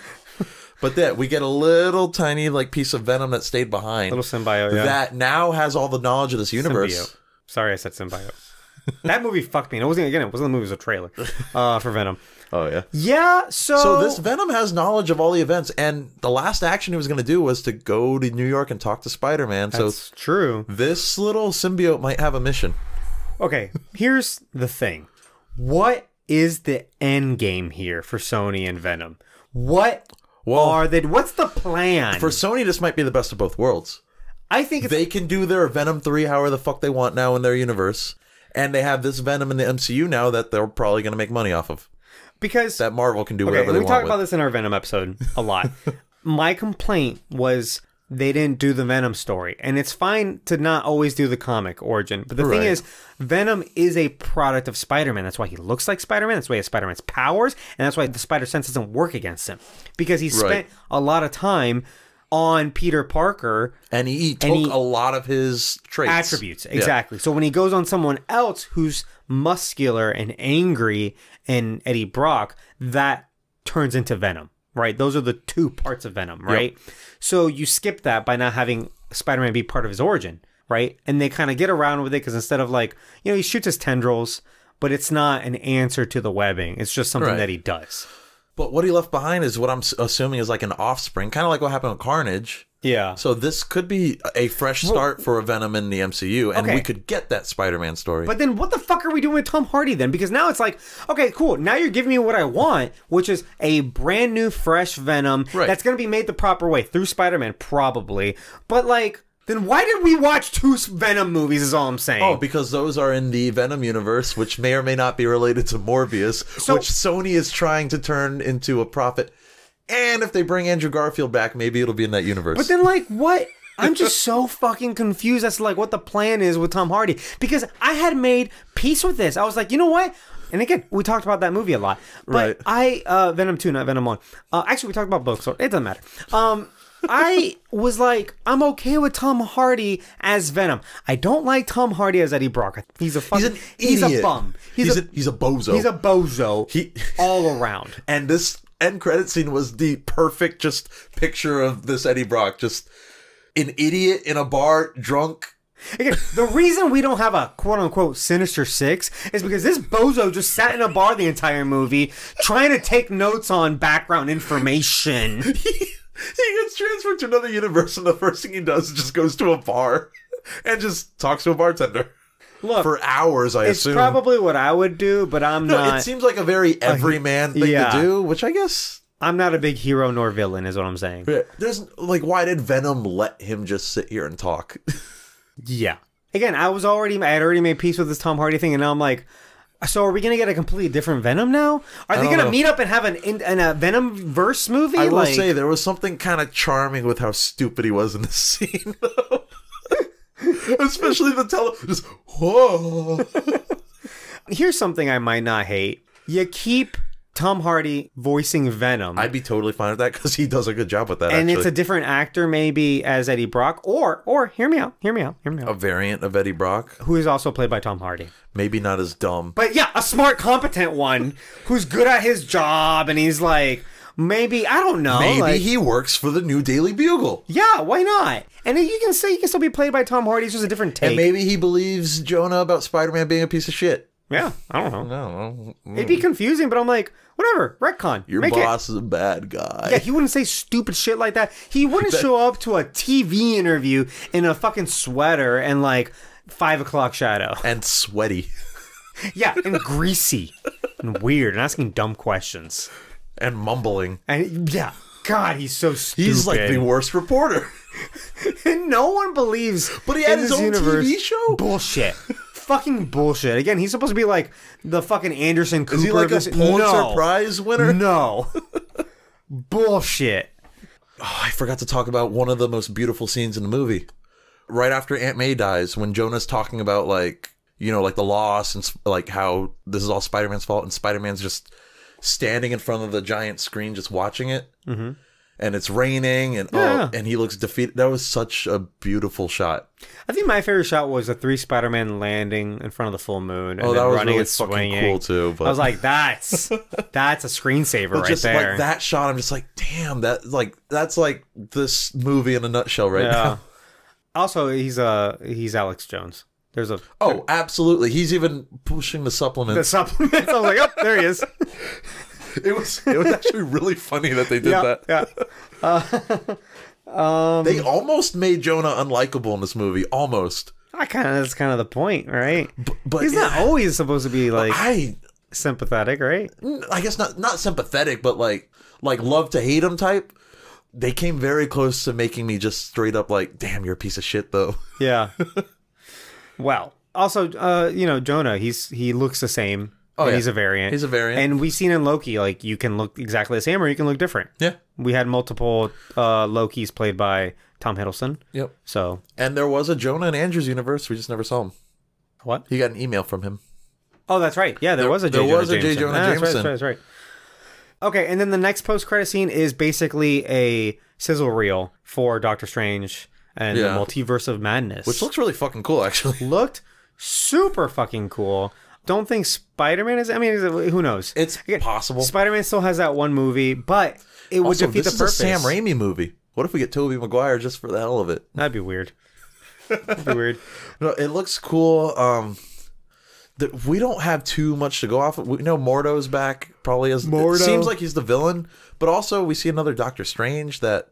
but then we get a little tiny like piece of venom that stayed behind. Little symbiote, yeah. That now has all the knowledge of this universe. Symbiote. Sorry, I said symbiote. that movie fucked me. And it wasn't again. It wasn't the movie. It was a trailer uh, for Venom. Oh yeah. Yeah. So, So this Venom has knowledge of all the events, and the last action he was going to do was to go to New York and talk to Spider Man. So that's true. this little symbiote might have a mission. Okay. Here's the thing. What is the end game here for Sony and Venom? What Well- are they? What's the plan? For Sony, this might be the best of both worlds. I think it's They can do their Venom 3 however the fuck they want now in their universe. And they have this Venom in the MCU now that they're probably going to make money off of. because That Marvel can do Okay, whatever we talked about with. this in our Venom episode a lot. My complaint was they didn't do the Venom story, and it's fine to not always do the comic origin. But the thing is, Venom is a product of Spider-Man. That's why he looks like Spider-Man. That's why he has Spider-Man's powers, and that's why the Spider Sense doesn't work against him because he spent Right. a lot of time on Peter Parker And he took And he- a lot of his traits. attributes Yeah. exactly so when he goes on someone else who's muscular and angry and eddie brock that turns into venom right those are the two parts of venom right so you skip that by not having spider-man be part of his origin right and they kind of get around with it because instead of like you know he shoots his tendrils but it's not an answer to the webbing. It's just something Right. that he does. But what he left behind is what I'm assuming is like an offspring, kind of like what happened with Carnage. Yeah. So this could be a fresh start for a Venom in the MCU, and Okay. we could get that Spider-Man story. But then what the fuck are we doing with Tom Hardy then? Because now it's like, okay, cool. Now you're giving me what I want, which is a brand new, fresh Venom Right. that's going to be made the proper way through Spider Man, probably. But like, then why did we watch two Venom movies? Is all I'm saying. Oh, because those are in the Venom universe, which may or may not be related to Morbius, So- which Sony is trying to turn into a profit. And if they bring Andrew Garfield back, maybe it'll be in that universe. But then, like, what? I'm just so fucking confused as to like what the plan is with Tom Hardy because I had made peace with this. I was like, you know what? And again, we talked about that movie a lot, but Right. I uh, Venom two, not Venom one. Uh, actually, we talked about both, so it doesn't matter. Um, I was like, I'm okay with Tom Hardy as Venom. I don't like Tom Hardy as Eddie Brock. He's a he's fucking, an he's a bum. He's, He's, a, a, he's a bozo. he's a bozo. He- all around. and this end credit scene was the perfect just picture of this Eddie Brock, just an idiot in a bar, drunk. Again, the reason we don't have a quote unquote Sinister Six is because this bozo just sat in a bar the entire movie trying to take notes on background information. He gets transferred to another universe, and the first thing he does is just goes to a bar and just talks to a bartender Look, for hours. I it's assume. probably what I would do, but I'm No, not. it seems like a very everyman thing yeah. to do, which I guess I'm not a big hero nor villain, is what I'm saying. there's like why did Venom let him just sit here and talk? Yeah. Again, I was already, I had already made peace with this Tom Hardy thing, and now I'm like, so are we gonna get a completely different Venom now? Are they gonna know. meet up and have an in, an, a Venom verse movie? I will like, say there was something kind of charming with how stupid he was in the scene, though. Especially the tele, just whoa. here's something I might not hate. You keep Tom Hardy voicing Venom. I'd be totally fine with that because he does a good job with that. and actually. it's a different actor maybe as Eddie Brock or or hear me out hear me out hear me out. a variant of Eddie Brock, who is also played by Tom Hardy maybe not as dumb. but yeah a smart competent one who's good at his job and he's like maybe I don't know Maybe like- he works for the New Daily Bugle. yeah why not and you can say you can still be played by Tom Hardy it's just a different take And maybe he believes Jonah about Spider-Man being a piece of shit. Yeah I don't know No, mm. it'd be confusing but I'm like whatever retcon your Make boss is a bad guy. Yeah, he wouldn't say stupid shit like that. He wouldn't show up to a TV interview in a fucking sweater and like five o'clock shadow. and sweaty Yeah, and greasy and weird and asking dumb questions. and mumbling. And yeah, God, he's so stupid. He's like the worst reporter. and no one believes. But he had his own universe. TV show? Bullshit. Fucking bullshit. Again, he's supposed to be like the fucking Anderson Cooper. Is he like a this- Pulitzer no. Prize winner? No. bullshit. Oh, I forgot to talk about one of the most beautiful scenes in the movie. Right after Aunt May dies, when Jonah's talking about like you know like the loss and like how this is all Spider-Man's fault, and Spider-Man's just standing in front of the giant screen just watching it, mm-hmm. And it's raining, and Yeah. oh, and he looks defeated. That was such a beautiful shot. I think my favorite shot was the three Spider-Man landing in front of the full moon and Oh, that was running really fucking swinging. cool too. But I was like, that's that's a screensaver but right just there. like that shot, I'm just like, damn, that like that's like this movie in a nutshell right yeah. now. Also, he's uh he's Alex Jones. There's a Oh, absolutely. He's even pushing the supplements. the supplements. I was like, oh, there he is. It was it was actually really funny that they did yeah, that. yeah. They almost made Jonah unlikable in this movie, almost. I kind of that's kind of the point, right? But He's not always supposed to be like I sympathetic, right? I guess not not sympathetic, but like like love to hate him type. They came very close to making me just straight up like, damn, you're a piece of shit though. Yeah. well, also, uh, you know, Jonah, he's he looks the same. Oh, and yeah. he's a variant. He's a variant. And we've seen in Loki, like you can look exactly the same or you can look different. Yeah. We had multiple uh, Lokis played by Tom Hiddleston. Yep. So And there was a Jonah and Andrews universe. We just never saw him. what? He got an email from him. Oh, that's right. Yeah, there, was a J. there Jonah was a J. Jameson. Jonah Ah, that's right, Jameson. That's right, that's right. Okay, and then the next post credit scene is basically a sizzle reel for Doctor Strange and Yeah. the Multiverse of Madness, Which looks really fucking cool, actually. looked super fucking cool. Don't think Spider Man is. I mean, who knows? It's possible. Spider Man still has that one movie, but it would Also, defeat this the is purpose. a Sam Raimi movie. What if we get Tobey Maguire just for the hell of it? That'd be weird. That'd be weird. No, it looks cool. Um, that we don't have too much to go off of. We know Mordo's back, probably as Mordo. it seems like he's the villain, but also we see another Doctor Strange that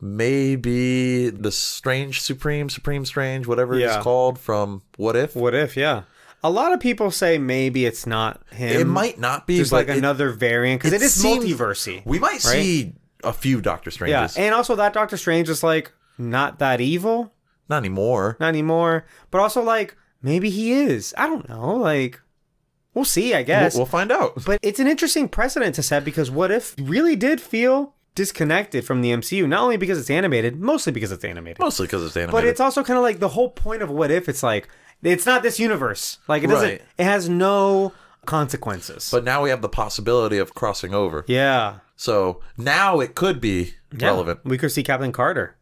maybe the Strange Supreme, Supreme Strange, whatever Yeah. it's called from What If. What if? Yeah. A lot of people say maybe it's not him. it might not be, but like it- another variant because it it is seems- multiversy. We might right? see a few Doctor Yeah, Stranges. and also that Doctor Strange is like not that evil, not anymore. not anymore. But also like maybe he is. I don't know. Like we'll see. I We'll, guess. we'll find out. But it's an interesting precedent to set because what if really did feel disconnected from the MCU? Not only because it's animated, mostly because it's animated. Mostly because it's animated. But it's also kind of like the whole point of what if it's like it's not this universe. Like it doesn't Right. it has no consequences. but now we have the possibility of crossing over. yeah. So now it could be Yeah. relevant. We could see Captain Carter.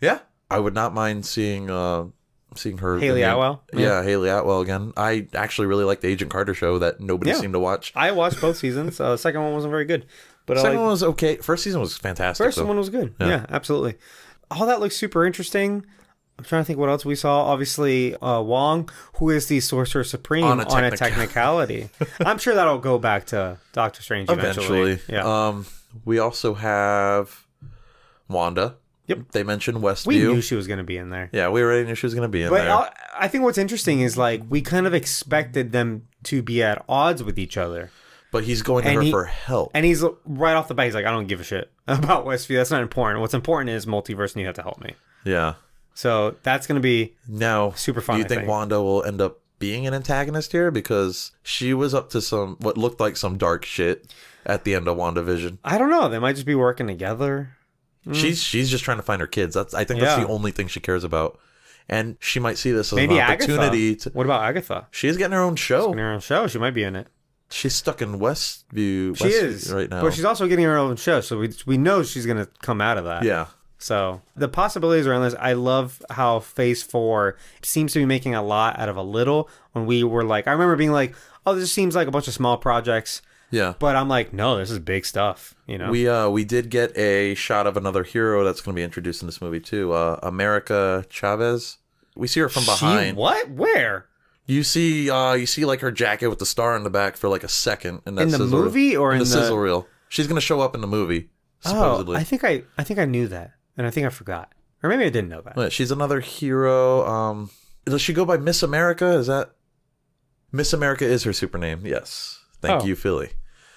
Yeah, I would not mind seeing uh seeing her Hayley again. Atwell? Yeah. Hayley Atwell again. I actually really like the Agent Carter show that nobody Yeah. seemed to watch. I watched both seasons. Uh, the second one wasn't very good. But Second like one was okay. First season was fantastic. First though. one was good. Yeah. absolutely. All that looks super interesting. I'm trying to think what else we saw. Obviously, uh, Wong, who is the Sorcerer Supreme On on a a, technicality. I'm sure that'll go back to Doctor Strange eventually. eventually. Yeah. Um, we also have Wanda. Yep. They mentioned Westview. we knew she was going to be in there. yeah, we already knew she was going to be in But there. I I think what's interesting is like we kind of expected them to be at odds with each other. but he's going to and her he- for help. And he's right off the bat, he's like, I don't give a shit about Westview. That's not important. What's important is multiverse and you have to help me. yeah. So that's going to be Now, Super fun, Do you I think, think. Wanda will end up being an antagonist here because she was up to some what looked like some dark shit at the end of WandaVision? I don't know. They might just be working together. She's she's just trying to find her kids. That's I think that's Mm. Yeah. the only thing she cares about. And she might see this as Maybe an opportunity Agatha. to. What about Agatha? She's getting her own show. Her own show, she might be in it. She's stuck in Westview. She Westview is right now. but she's also getting her own show, so we we know she's gonna come out of that. yeah. So the possibilities are endless. I love how Phase Four seems to be making a lot out of a little. When we were like, I remember being like, "Oh, this seems like a bunch of small projects," Yeah. but I'm like, "No, this is big stuff." You know? We uh we did get a shot of another hero that's going to be introduced in this movie too. Uh, America Chavez. We see her from She- behind. what? Where? You see, uh, you see like her jacket with the star in the back for like a second, and In the movie or in the the- sizzle reel. She's gonna show up in the movie, Oh. I think I I think I knew that, and I think I forgot, or maybe I didn't know that. Wait, she's another hero. Um, does she go by Miss America? Is that Miss America is her super name? Yes. Thank Oh. you, Philly.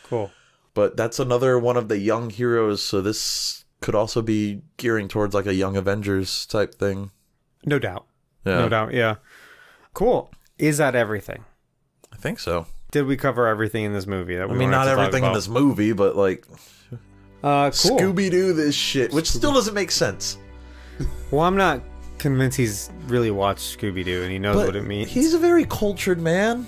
Cool. But that's another one of the young heroes. So this could also be gearing towards like a Young Avengers type thing. No doubt. Yeah, No doubt. Yeah. Cool. Is that everything? I think so. Did we cover everything in this movie? That I mean, not everything in this movie, but like Uh, cool. Scooby Doo this shit, which still doesn't make sense. Well, I'm not convinced he's really watched Scooby Doo and he knows But what it means. he's a very cultured man.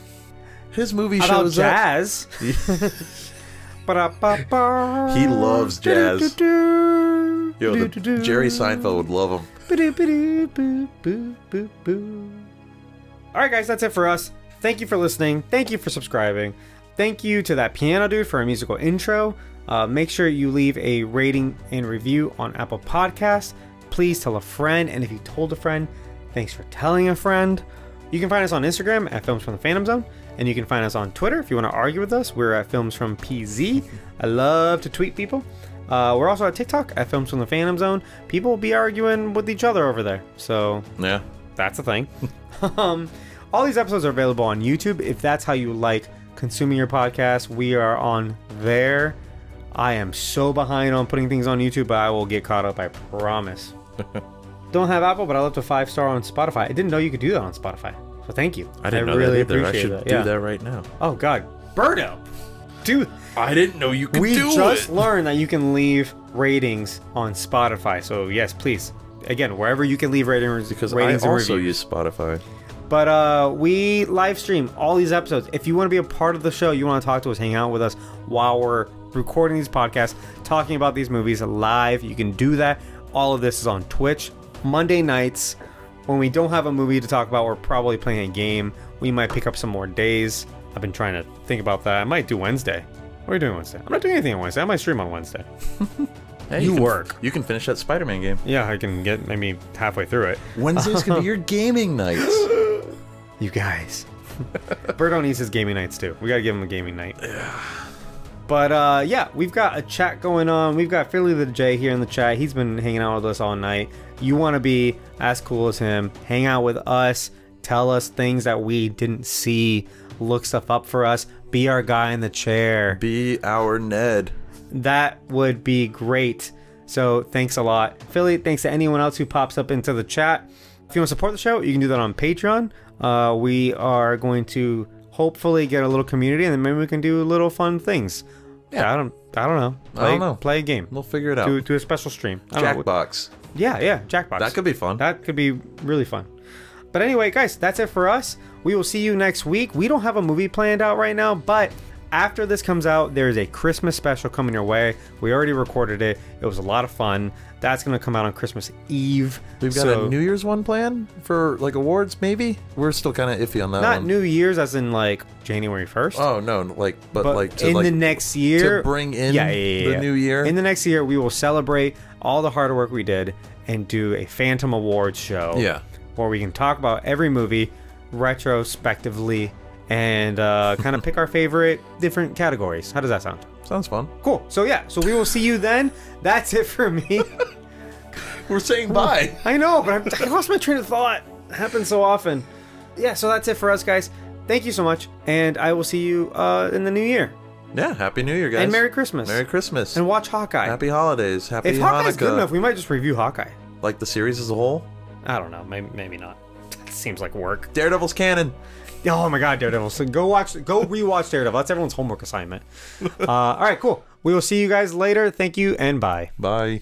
His movie about shows up. jazz. Ba-da-ba-ba. He loves jazz. Do-do-do. Yo, the, Do-do-do. Jerry Seinfeld would love him. Ba-do-ba-do-boo-boo-boo-boo. All right, guys, that's it for us. Thank you for listening. Thank you for subscribing. Thank you to that piano dude for a musical intro. Uh, make sure you leave a rating and review on Apple Podcasts. Please tell a friend, and if you told a friend, thanks for telling a friend. You can find us on Instagram at Films from the Phantom Zone, and you can find us on Twitter if you want to argue with us. We're at Films from PZ. I love to tweet people. Uh, we're also at TikTok at Films from the Phantom Zone. People will be arguing with each other over there, so Yeah. that's a thing. um, all these episodes are available on YouTube. If that's how you like consuming your podcast, we are on there. I am so behind on putting things on YouTube, but I will get caught up. I promise. Don't have Apple, but I left a five star on Spotify. I didn't know you could do that on Spotify, so thank you. I didn't know really that either. I appreciate should that. do Yeah. that right now. Oh God, Berto, dude. I didn't know you could We do just learned that you can leave ratings on Spotify. So yes, please. Again, wherever you can leave ratings, Because ratings I also use Spotify. But uh, we live stream all these episodes. If you want to be a part of the show, you want to talk to us, hang out with us while we're recording these podcasts, talking about these movies live, you can do that. All of this is on Twitch. Monday nights, when we don't have a movie to talk about, we're probably playing a game. We might pick up some more days. I've been trying to think about that. I might do Wednesday. What are you doing Wednesday? I'm not doing anything on Wednesday. I might stream on Wednesday. Hey, You can, work. You can finish that Spider-Man game. Yeah, I can get maybe halfway through it. Wednesdays gonna be your gaming nights. You guys. Berto needs his gaming nights too. We gotta give him a gaming night. But uh, yeah, we've got a chat going on. We've got Philly the J here in the chat. He's been hanging out with us all night. You want to be as cool as him? Hang out with us. Tell us things that we didn't see. Look stuff up for us. Be our guy in the chair. Be our Ned. That would be great. So thanks a lot, Philly. Thanks to anyone else who pops up into the chat. If you want to support the show, you can do that on Patreon. Uh, we are going to hopefully get a little community, and then maybe we can do little fun things. Yeah, I don't, I don't know. Play, I don't know. Play a game. We'll figure it out. Do, do a special stream. Jackbox. Yeah, yeah, Jackbox. That could be fun. That could be really fun. But anyway, guys, that's it for us. We will see you next week. We don't have a movie planned out right now, but after this comes out, there is a Christmas special coming your way. We already recorded it. It was a lot of fun. That's going to come out on Christmas Eve. We've got So- a New Year's one plan for like awards, maybe. We're still kind of iffy on that Not one. New Year's as in like January 1st. Oh no, like but, but like to in like the next year to bring in yeah, yeah, yeah, the new year. In the next year, we will celebrate all the hard work we did and do a Phantom Awards show. Yeah. where we can talk about every movie retrospectively and uh, kind of pick our favorite different categories. How does that sound? Sounds fun. Cool. So yeah, so we will see you then. That's it for me. We're saying bye. I know, but I'm, I lost my train of thought. It happens so often. Yeah, so that's it for us, guys. Thank you so much, and I will see you uh, in the new year. Yeah, happy New Year, guys. And Merry Christmas. Merry Christmas. And watch Hawkeye. happy holidays. Happy if Hawkeye's Hanukkah. good enough, we might just review Hawkeye. like the series as a whole. I don't know. Maybe, maybe not. Seems like work. Daredevil's canon. Oh my god, Daredevil. So go watch, go rewatch Daredevil. That's everyone's homework assignment. Uh, all right, cool. We will see you guys later. Thank you and bye. Bye.